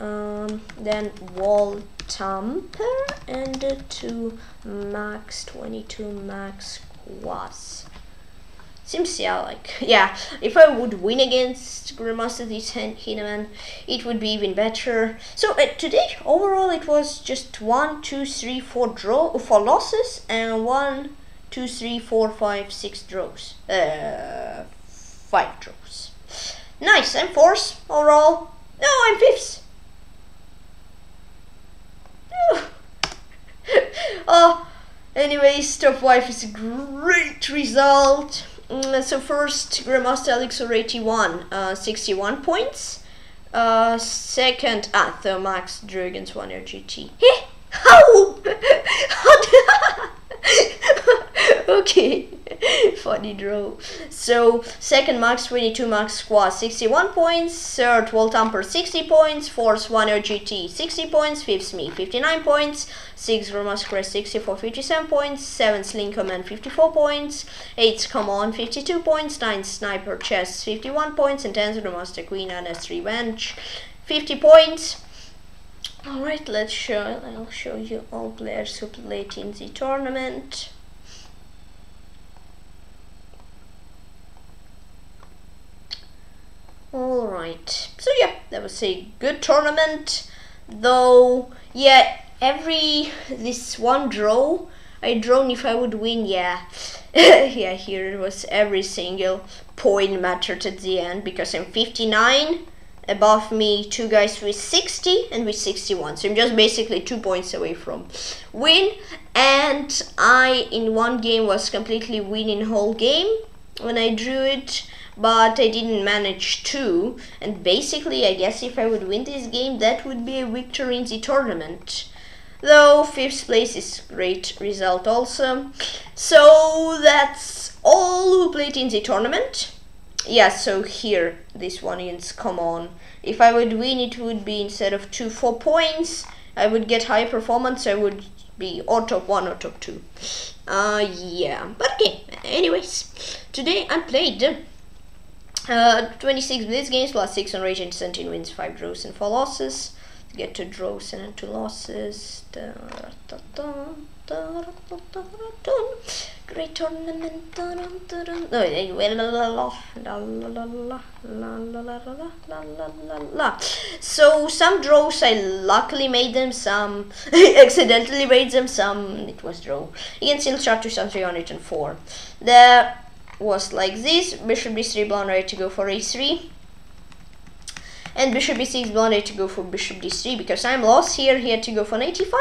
um, then wall tamper and to max 22 max quas. Seems yeah like yeah if I would win against Grandmaster this Hinneman it would be even better. So uh, today overall it was just one two three four draw four losses and one two three four five six draws uh five draws. Nice I'm fourth overall. No I'm fifth oh, anyways, top 5 is a great result. Mm, so first, Grandmaster Elixir 81, uh, 61 points. Uh, second, ah, Thermax Dragons 1 RGT. Hey, how? how okay. Funny draw. So, second Max 22 Max Squad 61 points, third Voltamper 60 points, fourth 1 GT 60 points, fifth me 59 points, sixth Romas Crest 64 57 points, seventh Lincoln 54 points, eighth Come On 52 points, ninth Sniper Chess 51 points, and tenth Master Queen and S Revenge 50 points. Alright, let's show I'll show you all players who played in the tournament. Alright, so yeah, that was a good tournament, though, yeah, every, this one draw, I drawn if I would win, yeah, yeah, here it was every single point mattered at the end, because I'm 59, above me two guys with 60 and with 61 so i'm just basically two points away from win and i in one game was completely winning whole game when i drew it but I didn't manage to. And basically, I guess if I would win this game, that would be a victory in the tournament. Though fifth place is great result also. So that's all who played in the tournament. Yeah, so here, this one is come on. If I would win, it would be instead of two, four points. I would get high performance. I would be or top one or top two. Uh, yeah. But okay, anyways, today I played uh, 26 blitz games plus 6 on rage and 17 wins, 5 draws and 4 losses. Get to draws and 2 losses. Great tournament. No, So some draws I luckily made them, some accidentally made them, some it was draw. Against Ilchar 2304. The was like this bishop b3 blonde ready to go for a3 and bishop b6 blonde ready to go for bishop d3 because I'm lost here. He had to go for 85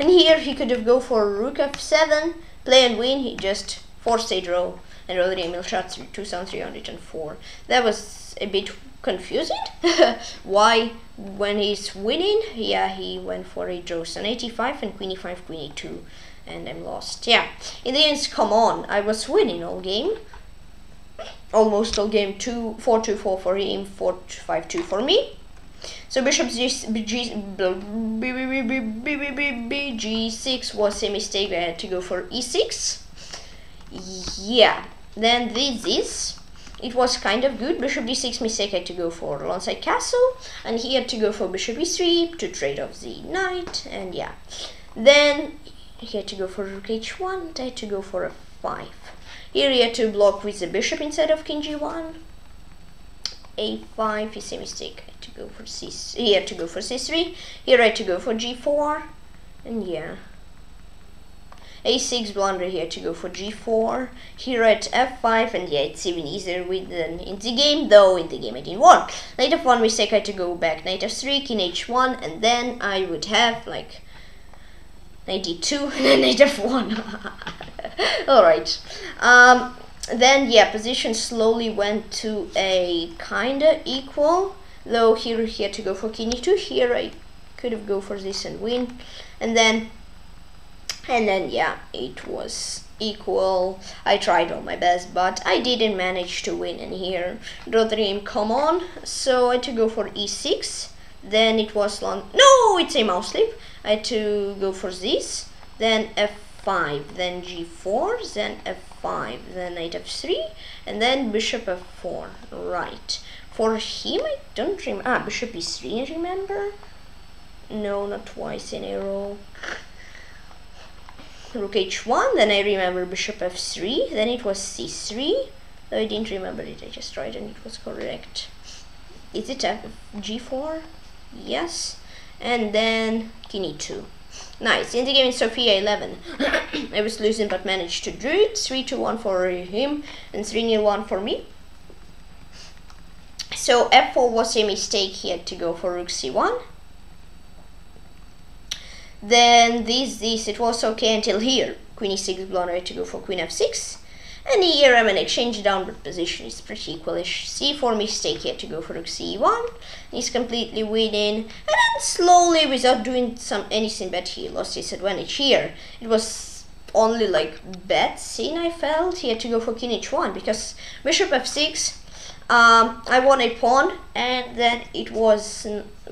and here he could have go for rook f7 play and win. He just forced a draw and rolled a mill shot 2304 that was a bit confusing. Why when he's winning yeah he went for a draw so 85 and queen e5 queen e2 and I'm lost. Yeah in the end come on I was winning all game almost all game 2 4 2 4 for him 4 5 2 for me So bishop G, G, G6 was a mistake. I had to go for E6. Yeah. Then this is it was kind of good. Bishop d6 mistake had to go for Lonside Castle, and he had to go for Bishop e3 to trade off the knight, and yeah. Then he had to go for Rook h1, I had to go for a 5. Here he had to block with the bishop instead of King g1. a5 is a mistake. To go for c. He had to go for c3. Here I had to go for g4, and yeah a6 blunder here to go for g4 here at f5 and yeah it's even easier with than in the game though in the game it didn't work knight f1 mistake I had to go back knight f3 king h1 and then I would have like knight d2 and then knight f1 alright um, then yeah position slowly went to a kinda equal though here he had to go for king e2 here I could have go for this and win. And then and then yeah it was equal. I tried all my best but I didn't manage to win in here. Draw the game come on. So I had to go for e6 then it was long no it's a mouse slip I had to go for this then f5 then g4 then f5 then knight f3 and then bishop f4 right. For him I don't remember ah bishop e3 I remember? No not twice in a row. Rook h1 then I remember bishop f3 then it was c3 though I didn't remember it I just tried and it was correct. Is it f g4 yes. And then king e2 nice. In the game Sophia 11 I was losing but managed to do it. 3 to 1 for him and 3 0 1 for me. So f4 was a mistake. He had to go for rook c1 then this, this, it was okay until here. Queen e6 blunder to go for queen f6. And here I'm an exchange the downward position. It's pretty equalish. c4 mistake here to go for rook c1. He's completely winning. And then slowly, without doing some anything bad, he lost his advantage here. It was only like bad scene I felt. He had to go for king h1 because bishop f6 um, I won a pawn and then it was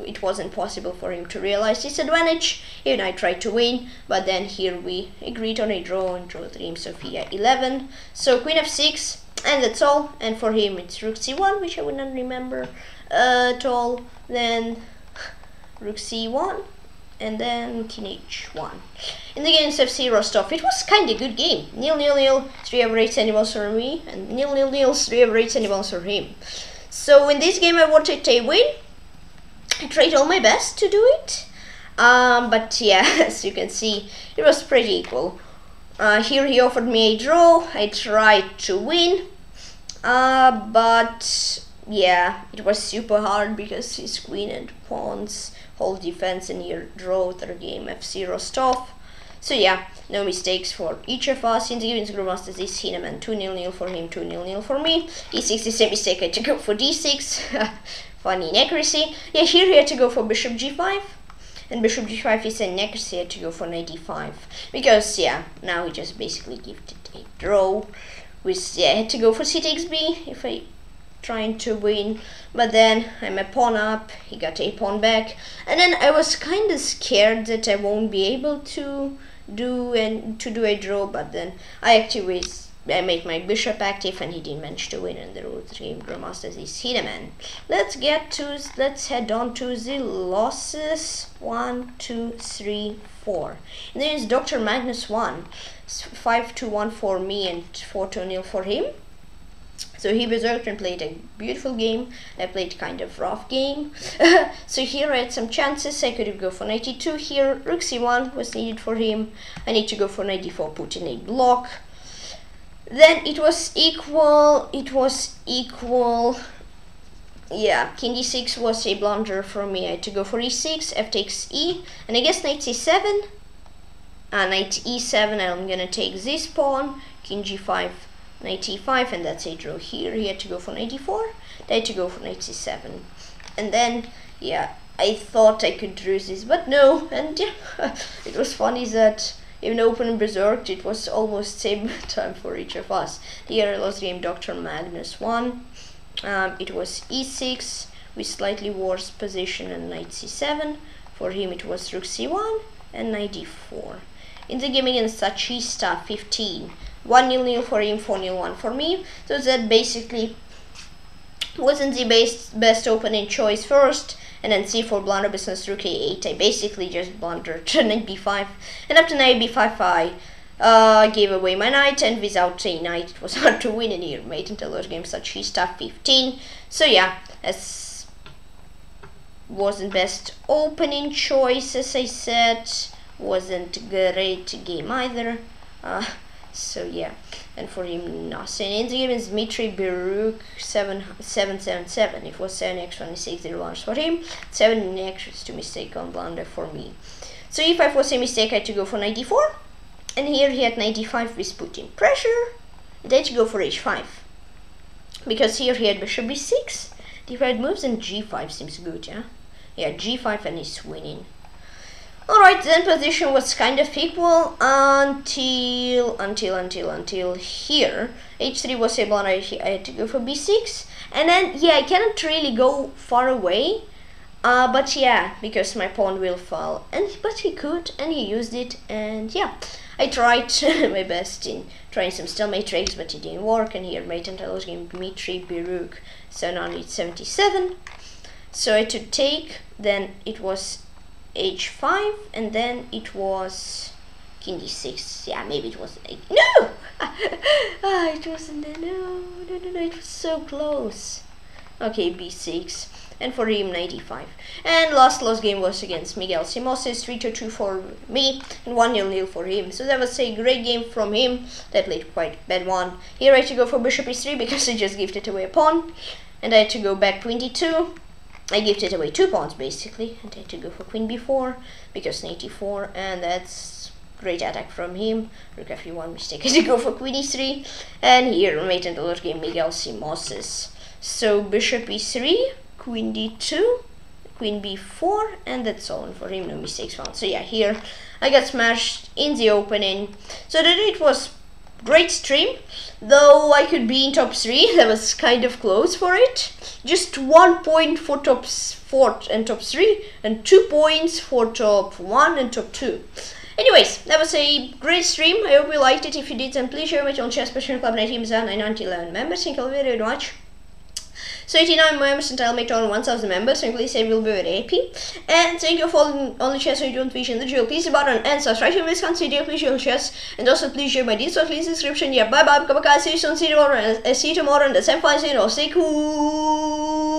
it wasn't possible for him to realize his advantage even I tried to win but then here we agreed on a draw and draw dream Sofia 11 so queen f6 and that's all and for him it's rook c1 which I would not remember uh, at all then rook c1 and then king h1. In the games FC Rostov, it was kind of good game. Nil nil nil, three average animals for me, and nil nil nil, three average animals for him. So in this game I wanted a win. I tried all my best to do it. Um, but yeah, as you can see, it was pretty equal. Uh, here he offered me a draw, I tried to win, uh, but yeah, it was super hard because his queen and pawns hold defense in your draw third game FC Rostov. So yeah, no mistakes for each of us. In the games Grandmasters is Hinneman 2 0 0 for him, 2 0 0 for me. E6 is a mistake, I had to go for D6. Funny inaccuracy. Yeah, here he had to go for Bishop G5. And Bishop G5 is an inaccuracy, I had to go for knight D5. Because, yeah, now he just basically gifted a draw. With, yeah, I had to go for C takes B if I trying to win but then I'm a pawn up he got a pawn back and then I was kind of scared that I won't be able to do and to do a draw but then I actually I made my bishop active and he didn't manage to win and the rule three grandmasters is Hideman. Let's get to let's head on to the losses one two three four and then it's Dr. Magnus one five to one for me and four to nil for him so he berserked and played a beautiful game. I played kind of rough game. so here I had some chances. I could go for 92 here. Rook c1 was needed for him. I need to go for 94, put in a block. Then it was equal. It was equal. Yeah, king d6 was a blunder for me. I had to go for e6, f takes e, and I guess knight c7. Uh, knight e7, I'm gonna take this pawn, king g5 95 and that's a draw here he had to go for 94 they had to go for 97 and then yeah I thought I could draw this but no and yeah it was funny that even open berserk it was almost same time for each of us here I lost game Dr. Magnus 1 um, it was e6 with slightly worse position and knight c7. For him it was rook c1 and knight d4. In the game against Sachista 15, 1 0 0 for him, 4 0 1 for me. So that basically wasn't the best, best opening choice first. And then c4 blunder business rook a8. I basically just blundered to knight b5. And after knight b5 I uh, gave away my knight. And without a knight it was hard to win in here. Made until those games such Sachista 15. So yeah, as wasn't best opening choice as I said. Wasn't great game either. Uh, so yeah, and for him nothing. In the game is Dmitry Biruk 7777. It was 7x26 the launch for him, 7x to mistake on blunder for me. So if I was a mistake, I had to go for 94. And here he had 95 with putting pressure. Had to go for h5. Because here he had bishop b6. The red moves and g5 seems good, yeah? Yeah, g5 and he's winning. Alright, then position was kind of equal until, until, until, until here. h3 was able and I, I had to go for b6. And then, yeah, I cannot really go far away. Uh, but yeah, because my pawn will fall. And But he could, and he used it, and yeah. I tried my best in trying some stalemate tricks, but it didn't work. And here, mate and I was game Dmitry Biruk 777. So I had to take, then it was h5 and then it was king d6 yeah maybe it was no! Ah it wasn't no no no no it was so close. Okay b6 and for him 95 and last last game was against Miguel Simoses 3 to 2 for me and 1 0 0 for him. So that was a great game from him. That played quite bad one. Here I had to go for bishop e3 because I just gifted away a pawn. And I had to go back 22 I gifted away two pawns basically, and had to go for queen b4 because knight e4, and that's great attack from him. Rook f1 mistake, to go for queen e3, and here mate the last game Miguel Simoses. So bishop e3, queen d2, queen b4, and that's all for him, no mistakes found. So yeah, here I got smashed in the opening. So that it was great stream. Though I could be in top 3 that was kind of close for it. Just one point for top 4 and top 3 and two points for top 1 and top 2 anyways that was a great stream. I hope you liked it. If you did then please share it on Chess Passion Club 19 and 11 members. Thank you very much so 89 members until McDonald 1000 members, and please say will be at 8p. And thank you for all on the channel so you don't wish in the drill. Please button and subscribe to this content, dear please your chess and also please share my Discord link in please description. Yeah, bye bye, come back, see you soon, see you tomorrow and uh, see you tomorrow and the same fine, you know, stay cool.